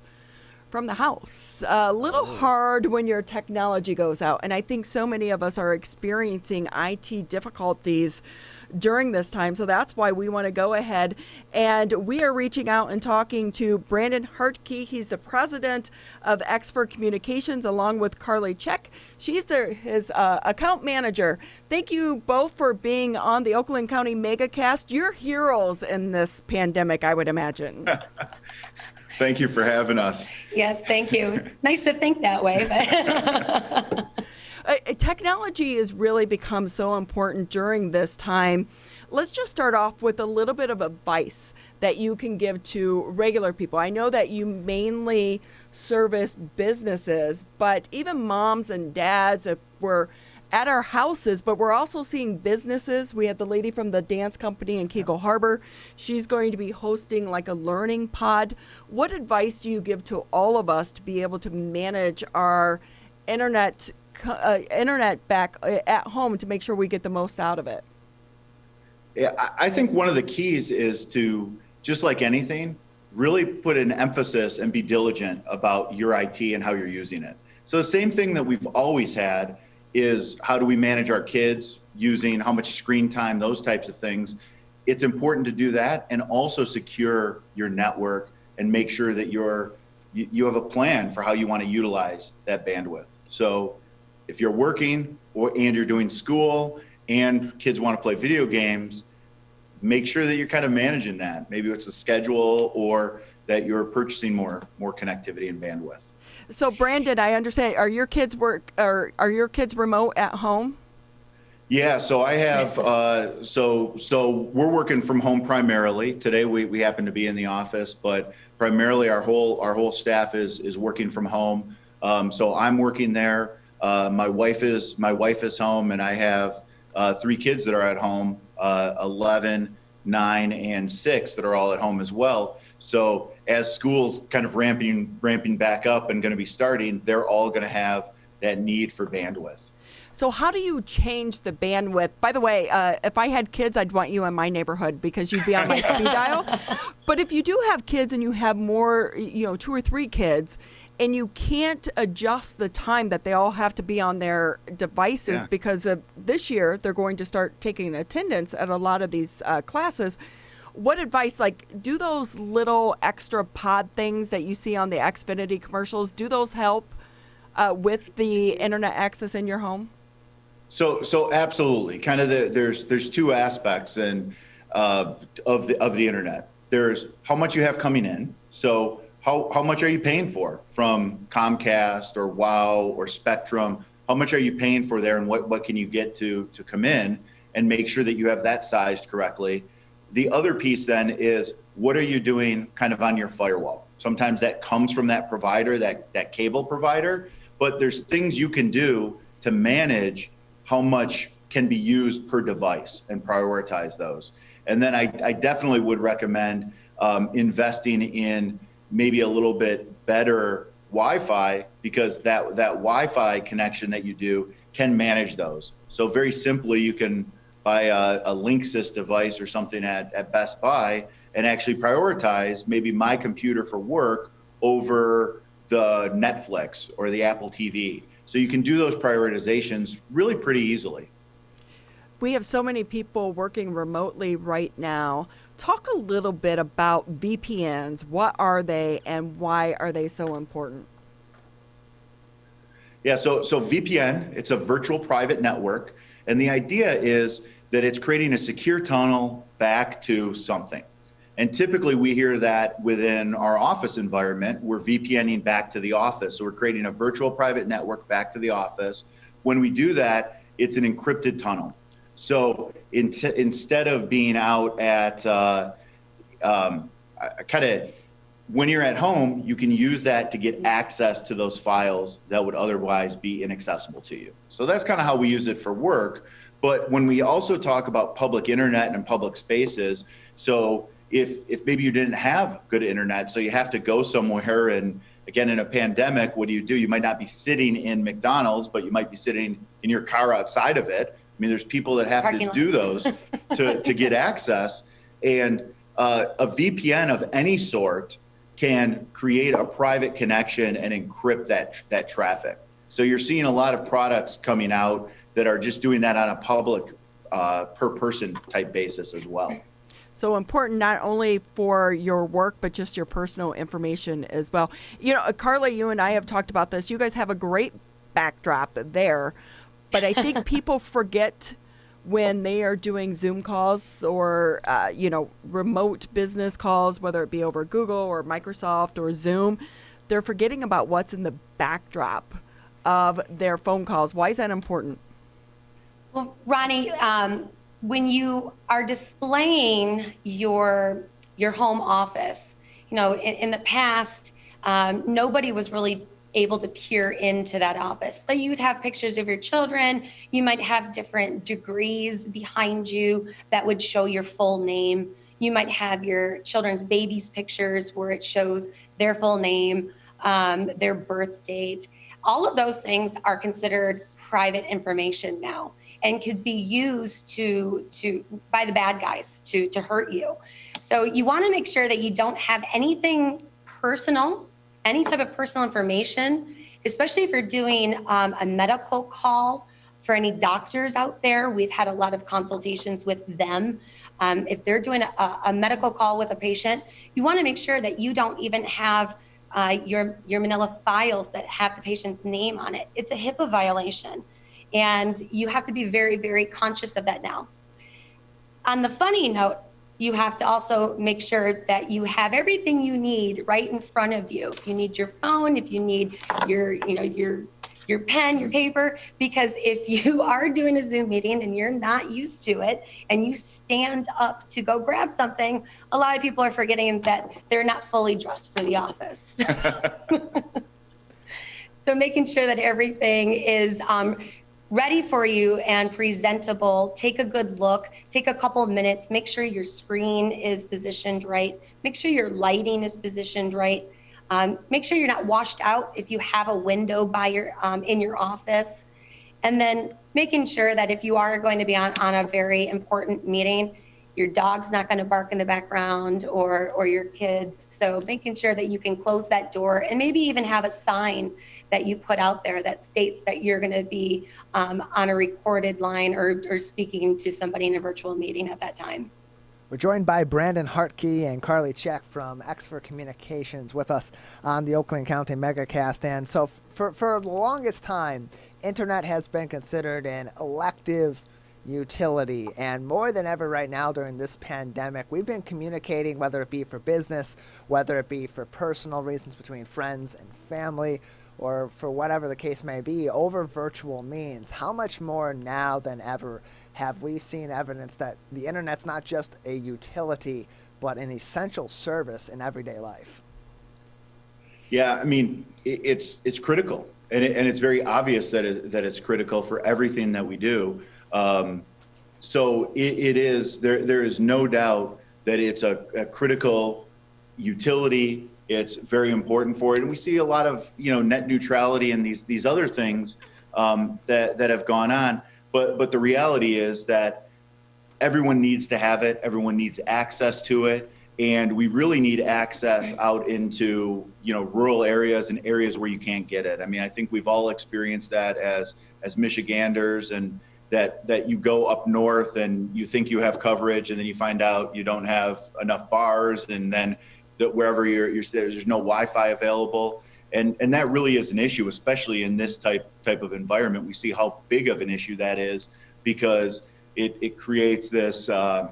from the house. A little oh. hard when your technology goes out. And I think so many of us are experiencing IT difficulties during this time. So that's why we want to go ahead and we are reaching out and talking to Brandon Hartke. He's the president of XFER Communications, along with Carly Czech. She's the, his uh, account manager. Thank you both for being on the Oakland County Megacast. You're heroes in this pandemic, I would imagine. Thank you for having us. Yes, thank you. Nice to think that way. But uh, technology has really become so important during this time. Let's just start off with a little bit of advice that you can give to regular people. I know that you mainly service businesses, but even moms and dads, if we're at our houses, but we're also seeing businesses. We had the lady from the dance company in Keego Harbor. She's going to be hosting like a learning pod. What advice do you give to all of us to be able to manage our internet uh, internet back uh, at home to make sure we get the most out of it? Yeah, I think one of the keys is to just like anything, really put an emphasis and be diligent about your IT and how you're using it. So the same thing that we've always had is how do we manage our kids using how much screen time, those types of things. It's important to do that and also secure your network and make sure that you're you, you have a plan for how you want to utilize that bandwidth. So if you're working or and you're doing school and kids want to play video games, make sure that you're kind of managing that. Maybe it's a schedule or that you're purchasing more more connectivity and bandwidth. So Brandon, I understand. Are your kids work? Are are your kids remote at home? Yeah, so I have, uh, so, so we're working from home primarily. Today, we, we happen to be in the office, but primarily our whole, our whole staff is, is working from home. Um, so I'm working there. Uh, my wife is, my wife is home and I have, uh, three kids that are at home, uh, 11, nine, and six that are all at home as well. So as schools kind of ramping, ramping back up and going to be starting, they're all going to have that need for bandwidth. So how do you change the bandwidth? By the way, uh, if I had kids, I'd want you in my neighborhood because you'd be on my speed dial. But if you do have kids and you have more, you know, two or three kids, and you can't adjust the time that they all have to be on their devices Yeah. because of this year they're going to start taking attendance at a lot of these uh, classes. What advice, like, do those little extra pod things that you see on the Xfinity commercials, do those help uh, with the internet access in your home? So, so absolutely. Kind of the, there's there's two aspects and uh, of the of the internet. There's how much you have coming in. So, how how much are you paying for from Comcast or Wow or Spectrum? How much are you paying for there, and what what can you get to to come in and make sure that you have that sized correctly. The other piece then is what are you doing kind of on your firewall? Sometimes that comes from that provider, that that cable provider, but there's things you can do to manage how much can be used per device and prioritize those. And then I, I definitely would recommend um, investing in maybe a little bit better Wi-Fi because that that Wi-Fi connection that you do can manage those. So very simply, you can buy a, a Linksys device or something at, at Best Buy and actually prioritize maybe my computer for work over the Netflix or the Apple TV. So you can do those prioritizations really pretty easily. We have so many people working remotely right now. Talk a little bit about VPNs. What are they and why are they so important? Yeah, so so VPN, it's a virtual private network, and the idea is that it's creating a secure tunnel back to something. And typically we hear that within our office environment, we're VPNing back to the office. So we're creating a virtual private network back to the office. When we do that, it's an encrypted tunnel. So in instead of being out at uh, um, kind of when you're at home, you can use that to get access to those files that would otherwise be inaccessible to you. So that's kind of how we use it for work. But when we also talk about public internet and public spaces, so if if maybe you didn't have good internet, so you have to go somewhere and again in a pandemic, what do you do? You might not be sitting in McDonald's, but you might be sitting in your car outside of it. I mean, there's people that have Parking to lot. do those to, to get access. And uh, a VPN of any sort can create a private connection and encrypt that that traffic. So you're seeing a lot of products coming out that are just doing that on a public uh, per person type basis as well. So important not only for your work, but just your personal information as well. You know, uh, Carla, you and I have talked about this. You guys have a great backdrop there, but I think people forget when they are doing Zoom calls or, uh, you know, remote business calls, whether it be over Google or Microsoft or Zoom, they're forgetting about what's in the backdrop of their phone calls. Why is that important? Well, Ronnie, um, when you are displaying your your home office, you know, in, in the past, um, nobody was really able to peer into that office. So you'd have pictures of your children. You might have different degrees behind you that would show your full name. You might have your children's babies pictures where it shows their full name, um, their birth date. All of those things are considered private information now and could be used to to by the bad guys to to hurt you. So you want to make sure that you don't have anything personal, any type of personal information, especially if you're doing um, a medical call for any doctors out there. We've had a lot of consultations with them. Um, if they're doing a, a medical call with a patient, you want to make sure that you don't even have uh, your your Manila files that have the patient's name on it. It's a HIPAA violation, and you have to be very very conscious of that now. On the funny note, you have to also make sure that you have everything you need right in front of you. If you need your phone, if you need your, you know, your your pen, your paper, because if you are doing a Zoom meeting and you're not used to it and you stand up to go grab something, a lot of people are forgetting that they're not fully dressed for the office. so making sure that everything is um, ready for you and presentable. Take a good look, take a couple of minutes, make sure your screen is positioned right, make sure your lighting is positioned right. Um, make sure you're not washed out if you have a window by your um, in your office. And then making sure that if you are going to be on, on a very important meeting, your dog's not going to bark in the background or or your kids. So making sure that you can close that door and maybe even have a sign that you put out there that states that you're going to be um, on a recorded line or, or speaking to somebody in a virtual meeting at that time. We're joined by Brandon Hartke and Carly Czech from XFER Communications with us on the Oakland County Megacast. And so, for, for the longest time, internet has been considered an elective utility. And more than ever right now during this pandemic, we've been communicating, whether it be for business, whether it be for personal reasons between friends and family, or for whatever the case may be, over virtual means. How much more now than ever have we seen evidence that the internet's not just a utility, but an essential service in everyday life? Yeah, I mean, it's it's critical, and, it, and it's very obvious that it, that it's critical for everything that we do. Um, so it, it is there. There is no doubt that it's a, a critical utility it's very important for it, and we see a lot of you know net neutrality and these these other things um, that that have gone on. But but the reality is that everyone needs to have it. Everyone needs access to it, and we really need access out into you know rural areas and areas where you can't get it. I mean, I think we've all experienced that as as Michiganders and that that you go up north and you think you have coverage and then you find out you don't have enough bars and then that wherever you're, you're there's no Wi-Fi available, and and that really is an issue, especially in this type type of environment. We see how big of an issue that is because it it creates this, uh,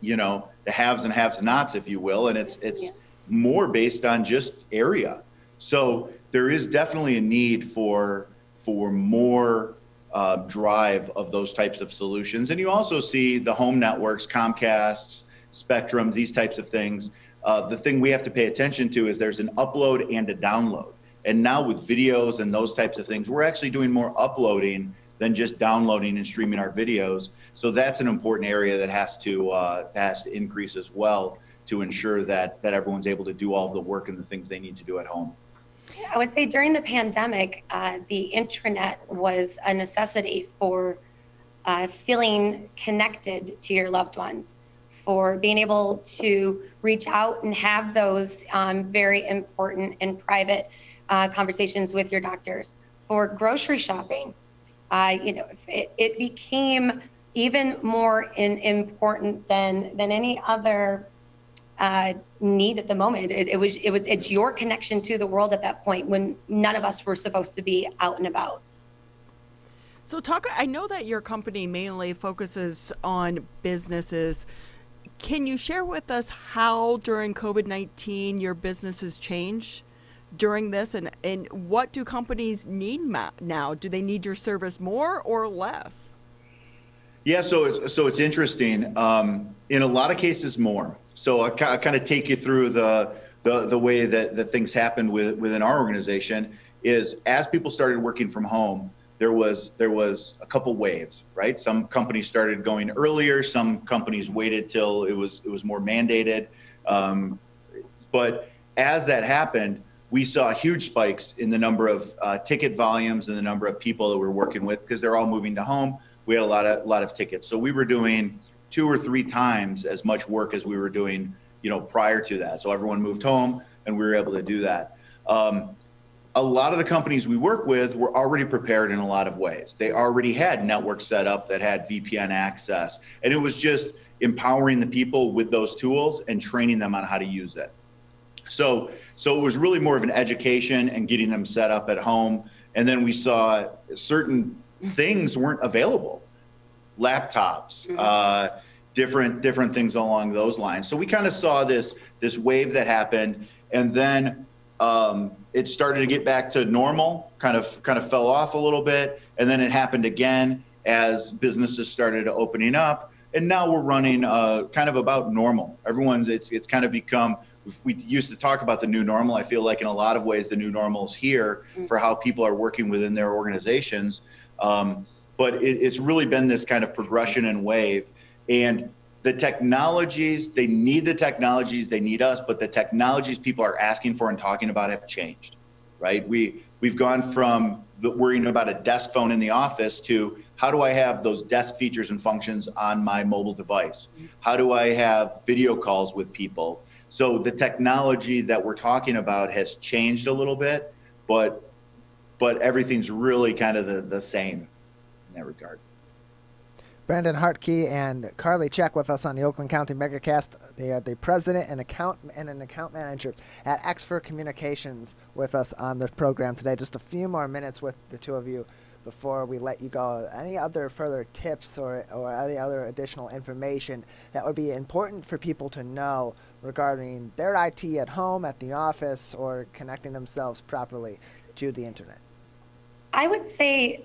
you know, the haves and have-nots, if you will, and it's it's yeah. more based on just area. So there is definitely a need for for more uh, drive of those types of solutions. And you also see the home networks, Comcast, Spectrums, these types of things uh, the thing we have to pay attention to is there's an upload and a download. And now with videos and those types of things, we're actually doing more uploading than just downloading and streaming our videos. So that's an important area that has to uh, has to increase as well to ensure that that everyone's able to do all the work and the things they need to do at home. I would say during the pandemic, uh, the intranet was a necessity for uh, feeling connected to your loved ones for being able to reach out and have those um, very important and private uh, conversations with your doctors. For grocery shopping, uh, you know, it, it became even more in, important than than any other uh, need at the moment. It, it, was it was it's your connection to the world at that point when none of us were supposed to be out and about. So talk. I know that your company mainly focuses on businesses can you share with us how during COVID 19 your business has changed during this and, and what do companies need ma- now? Do they need your service more or less? Yeah, so it's, so it's interesting. Um, in a lot of cases, more. So I, I kind of take you through the, the, the way that, that things happened with, within our organization is as people started working from home, there was there was a couple waves, right? Some companies started going earlier. Some companies waited till it was it was more mandated. Um, but as that happened, we saw huge spikes in the number of uh, ticket volumes and the number of people that we're working with because they're all moving to home. We had a lot of lot of tickets, so we were doing two or three times as much work as we were doing, you know, prior to that. So everyone moved home, and we were able to do that. Um, a lot of the companies we work with were already prepared in a lot of ways. They already had networks set up that had VPN access, and it was just empowering the people with those tools and training them on how to use it. So, so it was really more of an education and getting them set up at home. And then we saw certain things weren't available, laptops, mm-hmm. uh, different different things along those lines. So we kind of saw this this wave that happened, and then um, it started to get back to normal, kind of kind of fell off a little bit, and then it happened again as businesses started opening up, and now we're running uh, kind of about normal. Everyone's it's it's kind of become. We used to talk about the new normal. I feel like in a lot of ways the new normal is here for how people are working within their organizations. Um, but it, it's really been this kind of progression and wave, and the technologies they need the technologies they need us but the technologies people are asking for and talking about have changed right? We we've gone from the, worrying about a desk phone in the office to how do i have those desk features and functions on my mobile device? How do i have video calls with people? So the technology that we're talking about has changed a little bit but but everything's really kind of the, the same in that regard Brandon Hartke and Carly Czech with us on the Oakland County Megacast. They are the president and account and an account manager at XFER Communications with us on the program today. Just a few more minutes with the two of you before we let you go. Any other further tips or, or any other additional information that would be important for people to know regarding their IT at home, at the office, or connecting themselves properly to the internet? I would say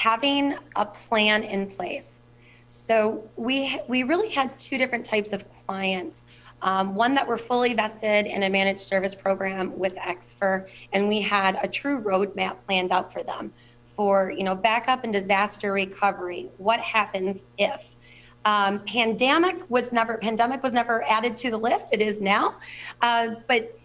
having a plan in place. So we we really had two different types of clients. Um, one that were fully vested in a managed service program with XFER, and we had a true roadmap planned out for them for you know backup and disaster recovery. What happens if? Um, pandemic was never pandemic was never added to the list. It is now, uh, but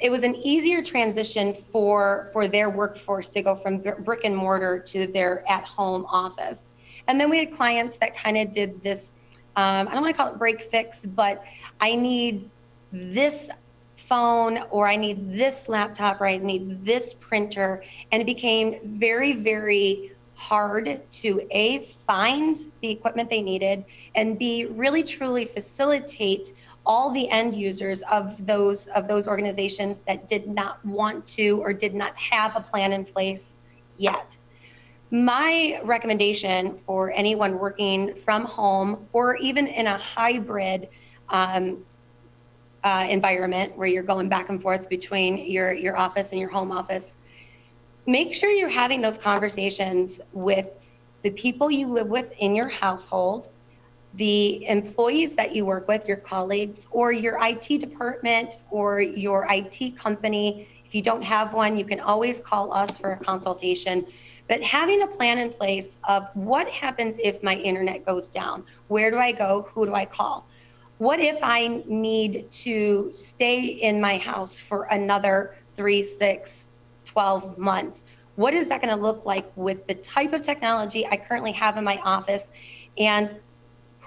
it was an easier transition for for their workforce to go from brick and mortar to their at home office. And then we had clients that kind of did this um, i don't want to call it break fix but i need this phone or i need this laptop or i need this printer and it became very very hard to a find the equipment they needed and b really truly facilitate all the end users of those of those organizations that did not want to or did not have a plan in place yet. My recommendation for anyone working from home or even in a hybrid um, uh, environment where you're going back and forth between your, your office and your home office, make sure you're having those conversations with the people you live with in your household the employees that you work with, your colleagues, or your IT department or your IT company. If you don't have one, you can always call us for a consultation. But having a plan in place of what happens if my internet goes down? Where do I go? Who do I call? What if I need to stay in my house for another three, six, 12 months? What is that going to look like with the type of technology I currently have in my office? And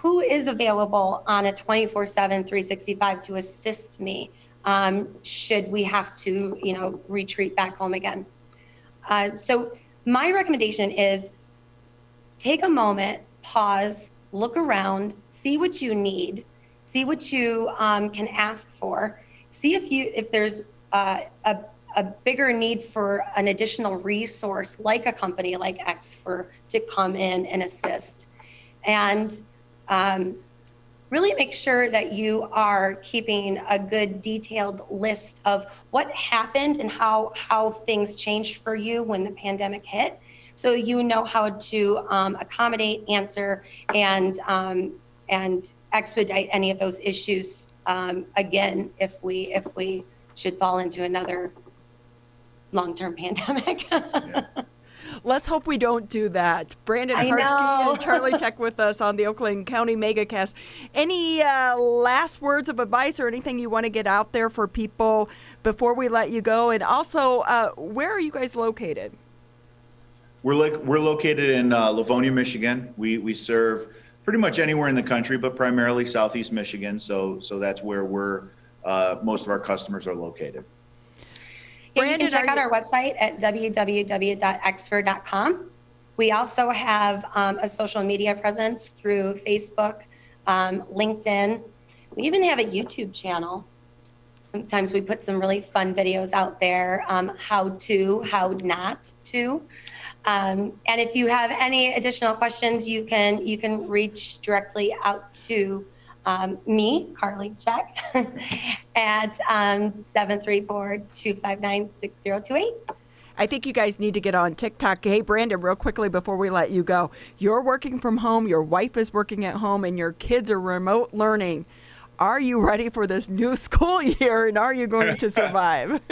who is available on a 24 7 365 to assist me um, should we have to you know retreat back home again? Uh, so my recommendation is take a moment pause look around see what you need see what you um, can ask for see if you if there's uh, a, a bigger need for an additional resource like a company like XFER to come in and assist. And um, really make sure that you are keeping a good detailed list of what happened and how how things changed for you when the pandemic hit so you know how to um, accommodate answer and um, and expedite any of those issues um, again if we if we should fall into another long-term pandemic yeah. Let's hope we don't do that. Brandon Hartke and Charlie Czech with us on the Oakland County Megacast. Any uh, last words of advice or anything you want to get out there for people before we let you go? And also, uh, where are you guys located? We're like we're located in uh, Livonia, Michigan. We we serve pretty much anywhere in the country, but primarily Southeast Michigan. So so that's where we're uh, most of our customers are located. Brandon, you can check out you... our website at www.xfer.com. We also have um, a social media presence through Facebook, um, LinkedIn. We even have a YouTube channel. Sometimes we put some really fun videos out there, um, how to, how not to. Um, and if you have any additional questions, you can you can reach directly out to um, me, Carly Czech, at um, 734-259-6028. I think you guys need to get on TikTok. Hey, Brandon, real quickly before we let you go, you're working from home, your wife is working at home, and your kids are remote learning. Are you ready for this new school year and are you going to survive?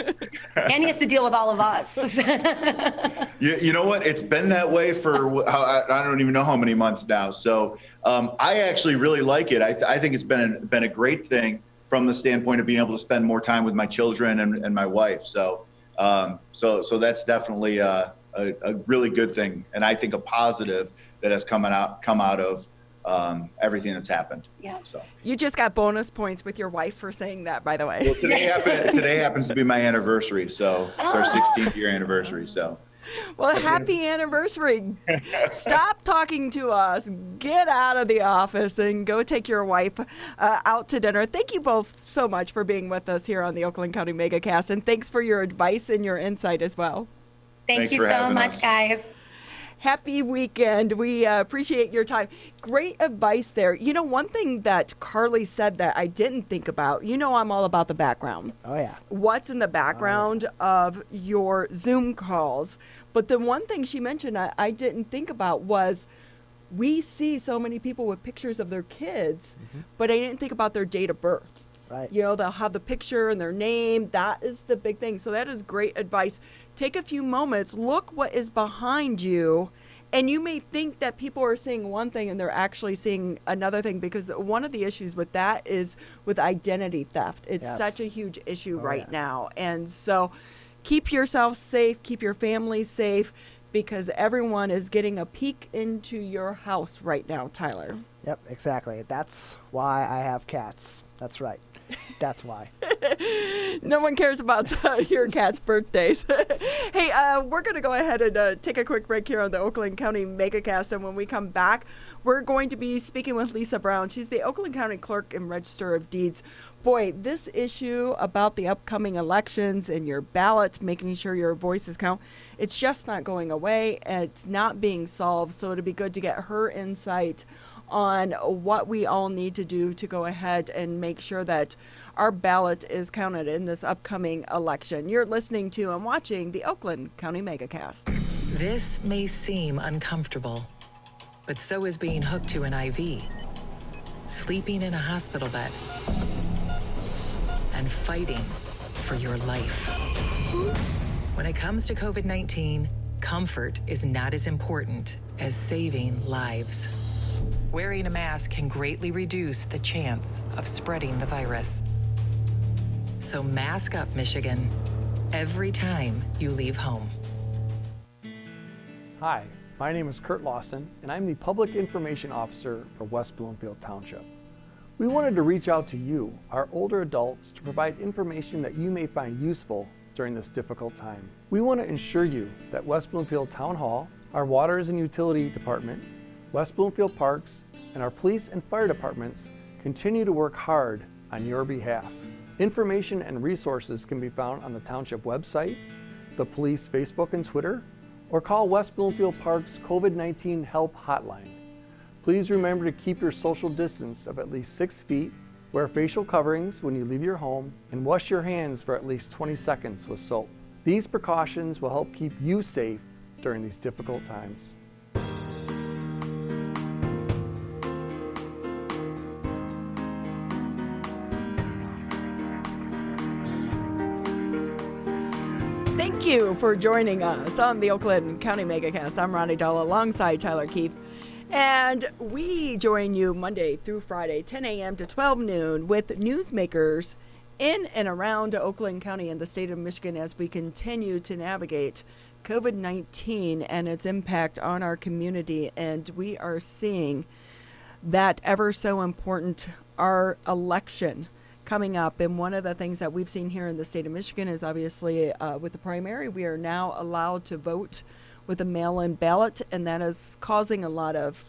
and he has to deal with all of us. you, you know what? It's been that way for I don't even know how many months now. So um, I actually really like it. I, th- I think it's been a, been a great thing from the standpoint of being able to spend more time with my children and, and my wife. So um, so so that's definitely a, a, a, really good thing, and I think a positive that has come out come out of um, everything that's happened. Yeah. So you just got bonus points with your wife for saying that, by the way. Well, today, happen, today happens to be my anniversary, so it's our 16th year anniversary. So. Well, happy anniversary. Stop talking to us. Get out of the office and go take your wife uh, out to dinner. Thank you both so much for being with us here on the Oakland County Megacast, and thanks for your advice and your insight as well. Thank Thanks you so much, us. guys happy weekend. We uh, appreciate your time. Great advice there. You know, one thing that Carly said that I didn't think about, you know, I'm all about the background. Oh, yeah. What's in the background oh, yeah. of your Zoom calls. But the one thing she mentioned I, I, didn't think about was we see so many people with pictures of their kids, mm-hmm. but I didn't think about their date of birth. Right. You know, they'll have the picture and their name. That is the big thing. So that is great advice. Take a few moments, look what is behind you. And you may think that people are seeing one thing and they're actually seeing another thing because one of the issues with that is with identity theft. It's yes. such a huge issue oh, right yeah. now. And so keep yourself safe, keep your family safe because everyone is getting a peek into your house right now, Tyler. Yep, exactly. That's why I have cats. That's right. That's why. no one cares about uh, your cat's birthdays. hey, uh, we're going to go ahead and uh, take a quick break here on the Oakland County Megacast. And when we come back, we're going to be speaking with Lisa Brown. She's the Oakland County Clerk and Register of Deeds. Boy, this issue about the upcoming elections and your ballot, making sure your voices count, it's just not going away. It's not being solved. So it'd be good to get her insight on what we all need to do to go ahead and make sure that our ballot is counted in this upcoming election. You're listening to and watching the Oakland County Megacast. This may seem uncomfortable, but so is being hooked to an IV, sleeping in a hospital bed, and fighting for your life. When it comes to COVID 19, comfort is not as important as saving lives. Wearing a mask can greatly reduce the chance of spreading the virus. So mask up, Michigan, every time you leave home. Hi, my name is Curt Lawson, and I'm the Public Information Officer for West Bloomfield Township. We wanted to reach out to you, our older adults, to provide information that you may find useful during this difficult time. We want to ensure you that West Bloomfield Town Hall, our Waters and Utility Department, West Bloomfield Parks, and our police and fire departments continue to work hard on your behalf. Information and resources can be found on the Township website, the police Facebook and Twitter, or call West Bloomfield Park's COVID 19 Help Hotline. Please remember to keep your social distance of at least six feet, wear facial coverings when you leave your home, and wash your hands for at least 20 seconds with soap. These precautions will help keep you safe during these difficult times. You for joining us on the Oakland County Megacast. I'm Ronnie Dahl alongside Tyler Keefe. And we join you Monday through Friday, 10 a.m. to 12 noon, with newsmakers in and around Oakland County and the state of Michigan as we continue to navigate COVID 19 and its impact on our community. And we are seeing that ever so important, our election coming up. And one of the things that we've seen here in the state of Michigan is obviously uh, with the primary, we are now allowed to vote with a mail in ballot, and that is causing a lot of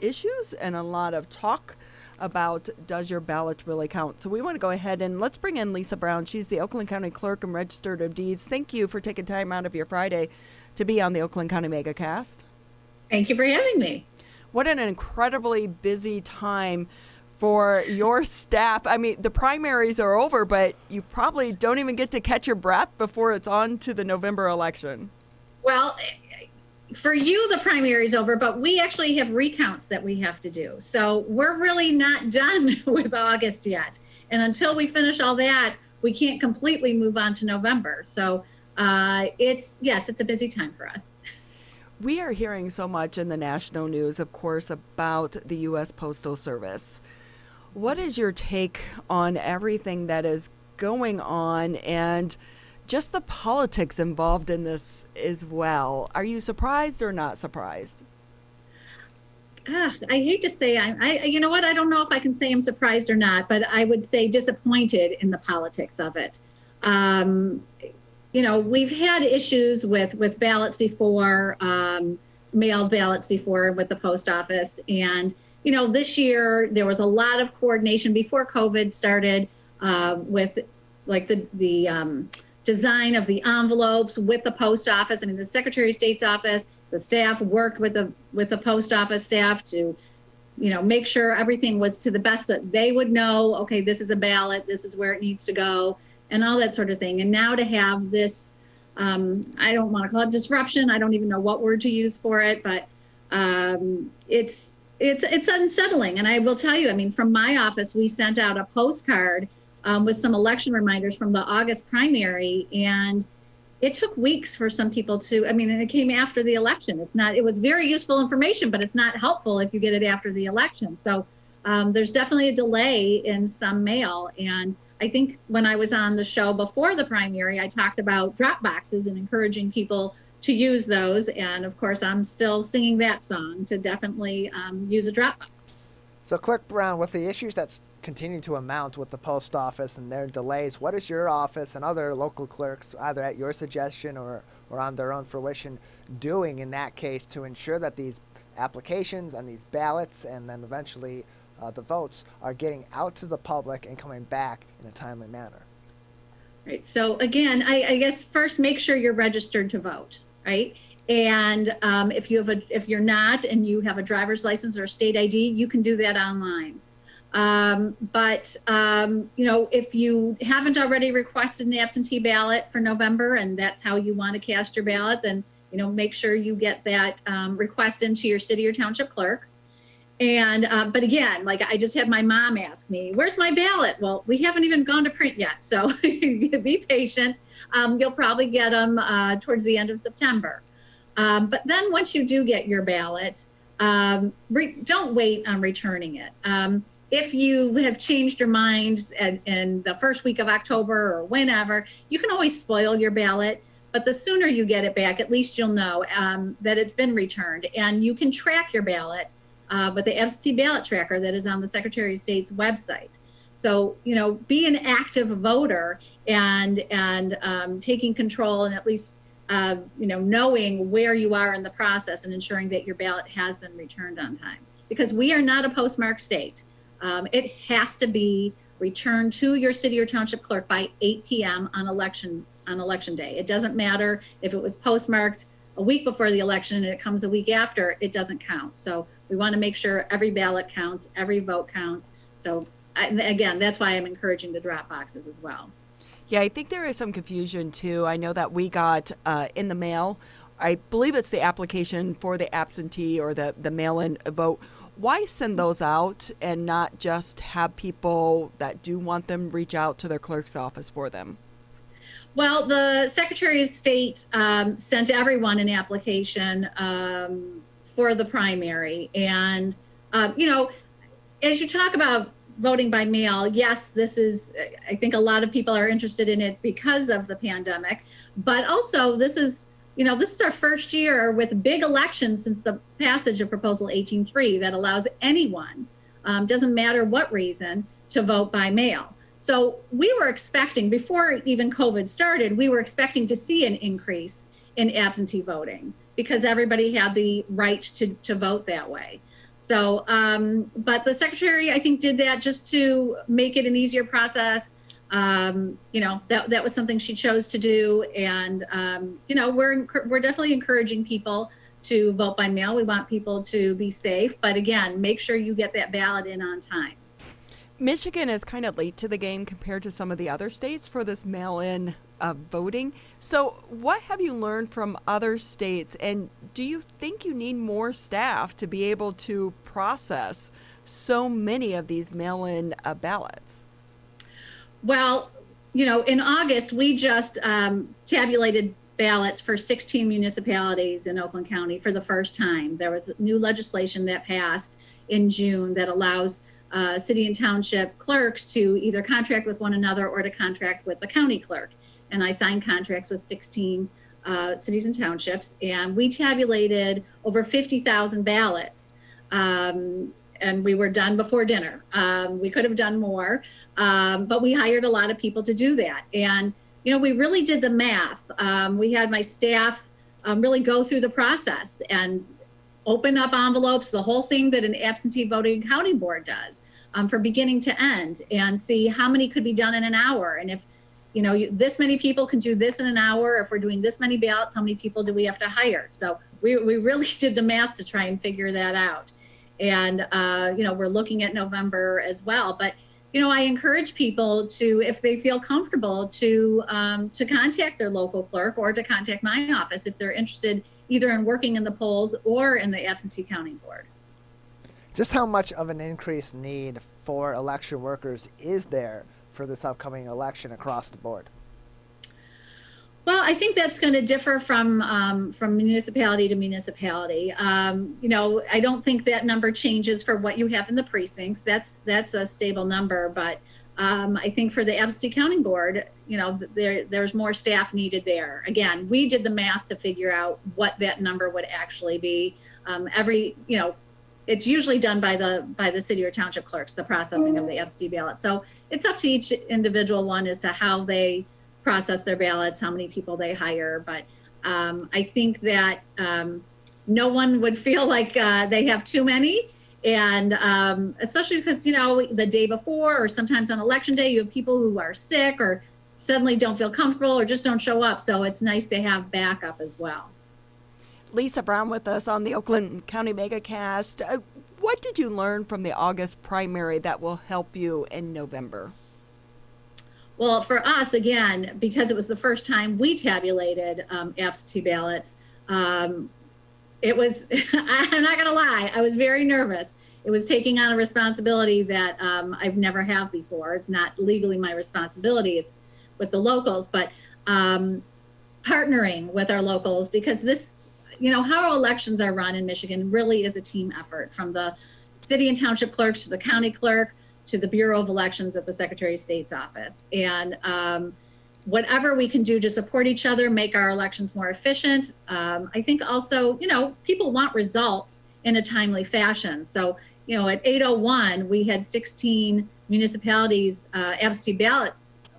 issues and a lot of talk about does your ballot really count. So we want to go ahead and let's bring in Lisa Brown. She's the Oakland County Clerk and Registered of Deeds. Thank you for taking time out of your Friday to be on the Oakland County Megacast. Thank you for having me. What an incredibly busy time for your staff? I mean, the primaries are over, but you probably don't even get to catch your breath before it's on to the November election. Well, for you, the primary is over, but we actually have recounts that we have to do. So we're really not done with August yet. And until we finish all that, we can't completely move on to November. So uh, it's, yes, it's a busy time for us. We are hearing so much in the national news, of course, about the U.S. Postal Service. What is your take on everything that is going on and just the politics involved in this as well? Are you surprised or not surprised? Ah, I hate to say I, I, you know what? I don't know if I can say I'm surprised or not, but I would say disappointed in the politics of it. Um, you know, we've had issues with with ballots before, um, mailed ballots before with the post office, and you know, this year there was a lot of coordination before COVID started uh, with like the the um, design of the envelopes with the post office. I mean, the Secretary of State's office the staff worked with the with the post office staff to you know make sure everything was to the best that they would know. Okay this is a ballot. This is where it needs to go and all that sort of thing. And now to have this um, i don't want to call it disruption. I don't even know what word to use for it but um, it's it's it's unsettling. And i will tell you i mean from my office we sent out a postcard um, with some election reminders from the august primary. And it took weeks for some people to i mean and it came after the election. It's not it was very useful information but it's not helpful if you get it after the election. So um, there's definitely a delay in some mail. And i think when i was on the show before the primary i talked about drop boxes and encouraging people to use those and of course i'm still singing that song to definitely um, use a drop box so clerk brown with the issues that's continuing to amount with the post office and their delays. What is your office and other local clerks, either at your suggestion or, or on their own fruition, doing in that case to ensure that these applications and these ballots and then eventually uh, the votes are getting out to the public and coming back in a timely manner? Right. So again, I, I guess first make sure you're registered to vote. Right. And um, if you have a, if you're not and you have a driver's license or a state ID, you can do that online. Um, but, um, you know, if you haven't already requested an absentee ballot for November and that's how you want to cast your ballot, then, you know, make sure you get that um, request into your city or township clerk. And, uh, but again, like I just had my mom ask me, where's my ballot? Well, we haven't even gone to print yet. So be patient. Um, you'll probably get them uh, towards the end of September. Um, but then once you do get your ballot, um, don't wait on returning it if you have changed your mind in the first week of October or whenever, you can always spoil your ballot. But the sooner you get it back, at least you'll know um, that it's been returned. And you can track your ballot uh, with the absentee ballot tracker that is on the Secretary of State's website. So, you know, be an active voter and and um, taking control and at least uh, you know knowing where you are in the process and ensuring that your ballot has been returned on time. Because we are not a postmark state. Um, it has to be returned to your city or township clerk by 8 p.m. on election on election day. It doesn't matter if it was postmarked a week before the election and it comes a week after, it doesn't count. So we want to make sure every ballot counts, every vote counts. So I, again, that's why I'm encouraging the drop boxes as well. Yeah, I think there is some confusion too. I know that we got uh, in the mail, I believe it's the application for the absentee or the, the mail in vote why send those out and not just have people that do want them reach out to their clerk's office for them? Well, the Secretary of State um, sent everyone an application um, for the primary. And, uh, you know, as you talk about voting by mail, yes, this is, I think a lot of people are interested in it because of the pandemic, but also this is you know, this is our first year with big elections since the passage of Proposal 18.3 that allows anyone, um, doesn't matter what reason, to vote by mail. So we were expecting, before even COVID started, we were expecting to see an increase in absentee voting because everybody had the right to, to vote that way. So, um, but the secretary, I think, did that just to make it an easier process um, you know that that was something she chose to do, and um, you know we're we're definitely encouraging people to vote by mail. We want people to be safe, but again, make sure you get that ballot in on time. Michigan is kind of late to the game compared to some of the other states for this mail in uh, voting. So, what have you learned from other states? And do you think you need more staff to be able to process so many of these mail in uh, ballots? Well, you know, in August, we just um, tabulated ballots for 16 municipalities in Oakland County for the first time. There was new legislation that passed in June that allows uh, city and township clerks to either contract with one another or to contract with the county clerk. And I signed contracts with 16 uh, cities and townships, and we tabulated over 50,000 ballots. Um, and we were done before dinner. Um, we could have done more, um, but we hired a lot of people to do that. And, you know, we really did the math. Um, we had my staff um, really go through the process and open up envelopes, the whole thing that an absentee voting county board does um, from beginning to end, and see how many could be done in an hour. And if, you know, you, this many people can do this in an hour, if we're doing this many ballots, how many people do we have to hire? So we, we really did the math to try and figure that out. And uh, you know we're looking at november as well. But you know i encourage people to if they feel comfortable to um, to contact their local clerk or to contact my office if they're interested either in working in the polls or in the absentee counting board. Just how much of an increased need for election workers is there for this upcoming election across the board well, I think that's going to differ from um, from municipality to municipality. Um, you know, I don't think that number changes for what you have in the precincts. That's that's a stable number, but um, I think for the absentee counting board, you know, there there's more staff needed there. Again, we did the math to figure out what that number would actually be. Um, every, you know, it's usually done by the by the city or township clerks, the processing of the absentee ballot. So it's up to each individual one as to how they process their ballots, how many people they hire. But um, I think that um, no one would feel like uh, they have too many. And um, especially because, you know, the day before or sometimes on election day, you have people who are sick or suddenly don't feel comfortable or just don't show up. So it's nice to have backup as well. Lisa Brown with us on the Oakland County Megacast. Uh, what did you learn from the August primary that will help you in November? Well, for us, again, because it was the first time we tabulated um, absentee ballots, um, it was, I'm not going to lie, I was very nervous. It was taking on a responsibility that um, I've never have before. Not legally my responsibility, it's with the locals, but um, partnering with our locals because this, you know, how elections are run in Michigan really is a team effort from the city and township clerks to the county clerk to the Bureau of Elections at the Secretary of State's office. And um, whatever we can do to support each other, make our elections more efficient. Um, I think also, you know, people want results in a timely fashion. So, you know, at 801, we had 16 municipalities uh, absentee ballot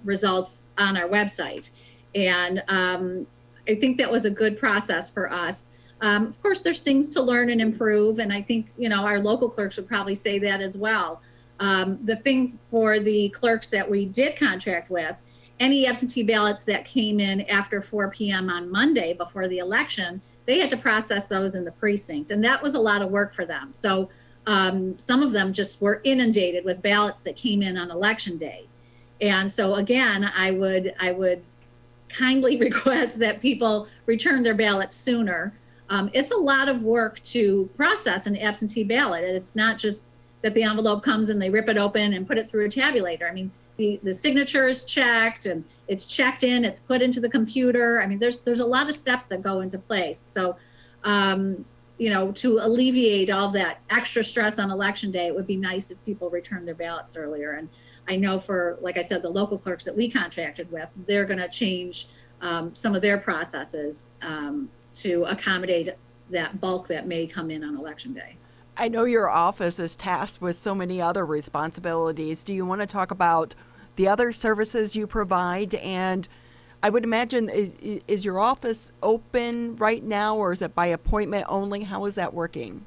results on our website. And um, I think that was a good process for us. Um, of course, there's things to learn and improve. And I think, you know, our local clerks would probably say that as well. Um, the thing for the clerks that we did contract with, any absentee ballots that came in after 4 p.m. on Monday before the election, they had to process those in the precinct. And that was a lot of work for them. So um, some of them just were inundated with ballots that came in on election day. And so again, I would I would kindly request that people return their ballots sooner. Um, it's a lot of work to process an absentee ballot. And it's not just that the envelope comes and they rip it open and put it through a tabulator. I mean, the, the signature is checked and it's checked in, it's put into the computer. I mean, there's there's a lot of steps that go into place. So, um, you know, to alleviate all that extra stress on election day, it would be nice if people return their ballots earlier. And I know for, like I said, the local clerks that we contracted with, they're going to change um, some of their processes um, to accommodate that bulk that may come in on election day. I know your office is tasked with so many other responsibilities. Do you want to talk about the other services you provide? And I would imagine, is, is your office open right now or is it by appointment only? How is that working?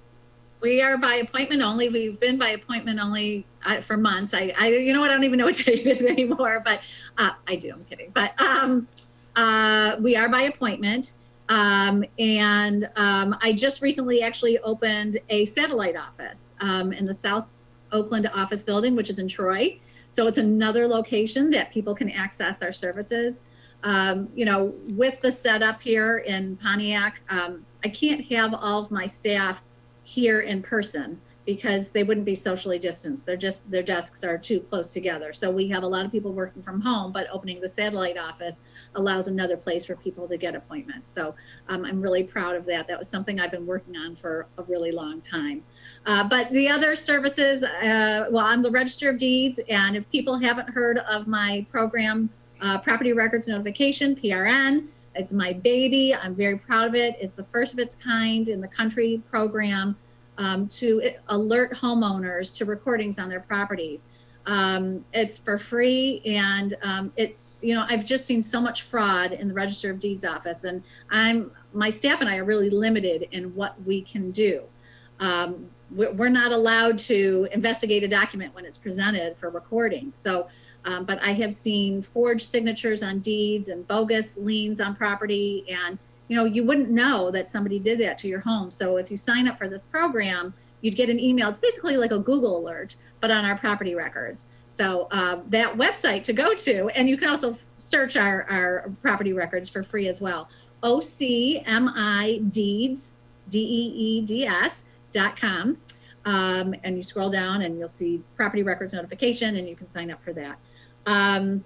We are by appointment only. We've been by appointment only uh, for months. I, I, you know what? I don't even know what day it is anymore, but uh, I do. I'm kidding. But um, uh, we are by appointment. Um, and um, I just recently actually opened a satellite office um, in the south Oakland office building, which is in Troy. So it's another location that people can access our services. Um, you know, with the setup here in Pontiac, um, I can't have all of my staff here in person because they wouldn't be socially distanced. They're just their desks are too close together. So we have a lot of people working from home, but opening the satellite office allows another place for people to get appointments. So um, I'm really proud of that. That was something I've been working on for a really long time. Uh, but the other services, uh, well, I'm the Register of Deeds, and if people haven't heard of my program, uh, Property Records Notification (PRN). It's my baby. I'm very proud of it. It's the first of its kind in the country program um, to alert homeowners to recordings on their properties. Um, it's for free and um, it you know i've just seen so much fraud in the register of deeds office and i'm my staff and i are really limited in what we can do um, we're not allowed to investigate a document when it's presented for recording so um, but i have seen forged signatures on deeds and bogus liens on property and you know, you wouldn't know that somebody did that to your home. So if you sign up for this program, you'd get an email. It's basically like a Google alert, but on our property records. So uh, that website to go to, and you can also search our, our property records for free as well. OCMI Deeds, D E E D S dot com. Um, and you scroll down and you'll see property records notification, and you can sign up for that. Um,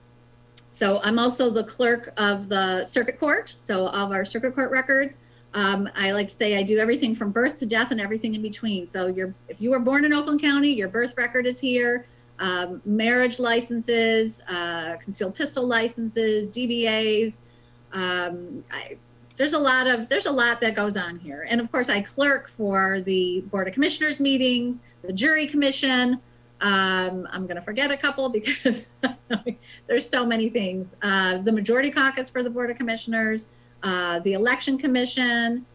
so I'm also the clerk of the circuit court. So of our circuit court records. Um, I like to say I do everything from birth to death and everything in between. So you're, if you were born in Oakland County, your birth record is here. Um, marriage licenses, uh, concealed pistol licenses, DBAs. Um, I, there's a lot of there's a lot that goes on here, and of course I clerk for the board of commissioners meetings, the jury commission, um, I'm going to forget a couple because there's so many things. Uh, the majority caucus for the Board of Commissioners, uh, the election commission,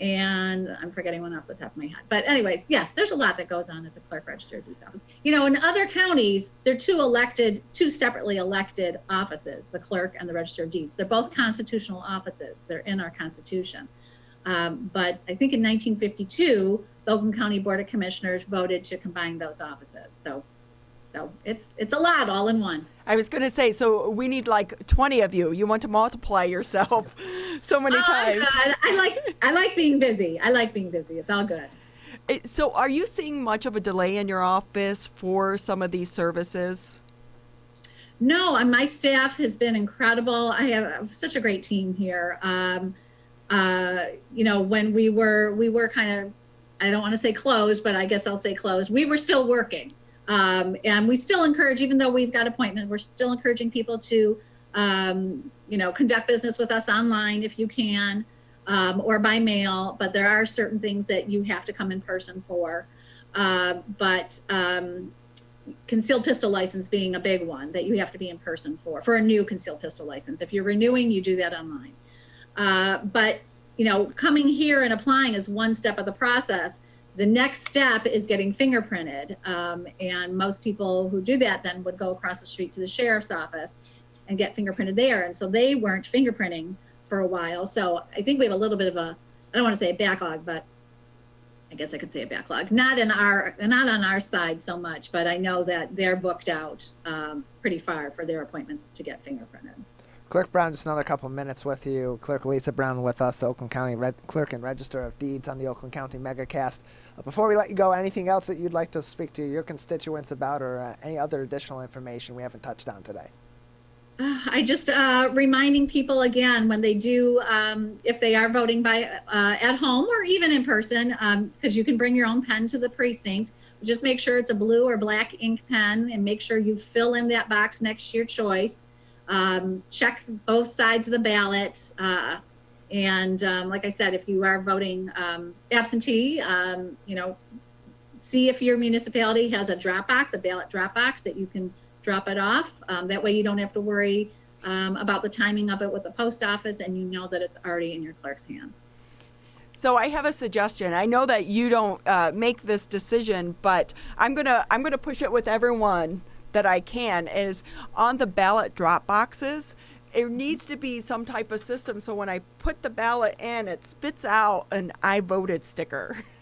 and I'm forgetting one off the top of my head. But anyways, yes, there's a lot that goes on at the clerk register of deeds office. You know, in other counties, they're two elected, two separately elected offices, the clerk and the register of deeds. They're both constitutional offices. They're in our constitution. Um, but I think in 1952, the Oakland County Board of Commissioners voted to combine those offices. So, so it's it's a lot all in one. I was going to say, so we need like 20 of you. You want to multiply yourself so many oh, times. I, I like I like being busy. I like being busy. It's all good. So, are you seeing much of a delay in your office for some of these services? No, my staff has been incredible. I have such a great team here. Um, uh, you know, when we were we were kind of, I don't want to say closed, but I guess I'll say closed. We were still working, um, and we still encourage, even though we've got appointment, we're still encouraging people to, um, you know, conduct business with us online if you can, um, or by mail. But there are certain things that you have to come in person for. Uh, but um, concealed pistol license being a big one that you have to be in person for for a new concealed pistol license. If you're renewing, you do that online. Uh, but you know, coming here and applying is one step of the process. The next step is getting fingerprinted, um, and most people who do that then would go across the street to the sheriff's office and get fingerprinted there. And so they weren't fingerprinting for a while. So I think we have a little bit of a I don't want to say a backlog, but I guess I could say a backlog. Not in our not on our side so much, but I know that they're booked out um, pretty far for their appointments to get fingerprinted. Clerk Brown, just another couple minutes with you. Clerk Lisa Brown with us, the Oakland County Clerk and Register of Deeds on the Oakland County Megacast. Uh, before we let you go, anything else that you'd like to speak to your constituents about or uh, any other additional information we haven't touched on today? I just uh, reminding people again when they do, um, if they are voting by uh, at home or even in person, because um, you can bring your own pen to the precinct. Just make sure it's a blue or black ink pen, and make sure you fill in that box next to your choice. Um, check both sides of the ballot. Uh, and um, like I said, if you are voting um, absentee, um, you know, see if your municipality has a drop box, a ballot drop box that you can drop it off. Um, that way you don't have to worry um, about the timing of it with the post office and you know that it's already in your clerk's hands. So I have a suggestion. I know that you don't uh, make this decision, but I'm gonna I'm gonna push it with everyone that I can is on the ballot drop boxes. It needs to be some type of system so when I put the ballot in, it spits out an I voted sticker.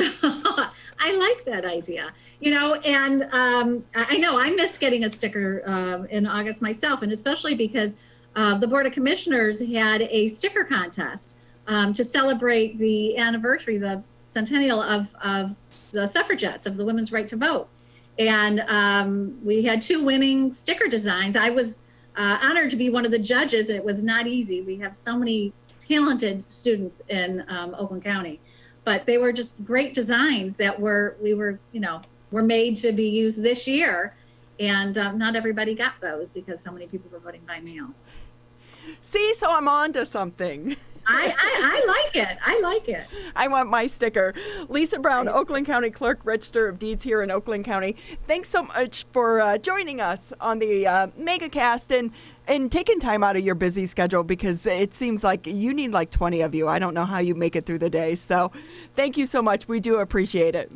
I like that idea. You know, and um, I know I missed getting a sticker uh, in August myself, and especially because uh, the Board of Commissioners had a sticker contest um, to celebrate the anniversary, the centennial of, of the suffragettes, of the women's right to vote. And um, we had two winning sticker designs. I was uh, honored to be one of the judges. It was not easy. We have so many talented students in um, Oakland County, but they were just great designs that were we were you know were made to be used this year, and um, not everybody got those because so many people were voting by mail. See, so I'm on to something. I, I, I, like it. I like it. I want my sticker. Lisa Brown, Oakland County Clerk, Register of Deeds here in Oakland County. Thanks so much for uh, joining us on the uh, MegaCast and and taking time out of your busy schedule because it seems like you need like 20 of you. I don't know how you make it through the day. So thank you so much. We do appreciate it.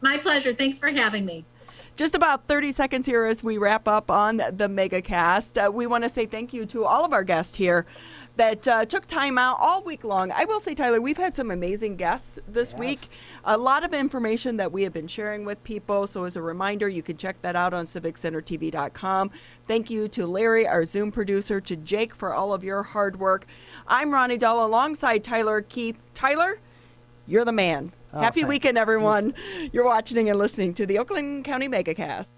My pleasure. Thanks for having me just about 30 seconds here as we wrap up on the MegaCast. Uh, we want to say thank you to all of our guests here that uh, took time out all week long. I will say, Tyler, we've had some amazing guests this yes. week. A lot of information that we have been sharing with people. So, as a reminder, you can check that out on civiccentertv.com. Thank you to Larry, our Zoom producer, to Jake for all of your hard work. I'm Ronnie Dahl alongside Tyler Keith. Tyler, you're the man. Oh, Happy weekend, everyone. You're watching and listening to the Oakland County MegaCast.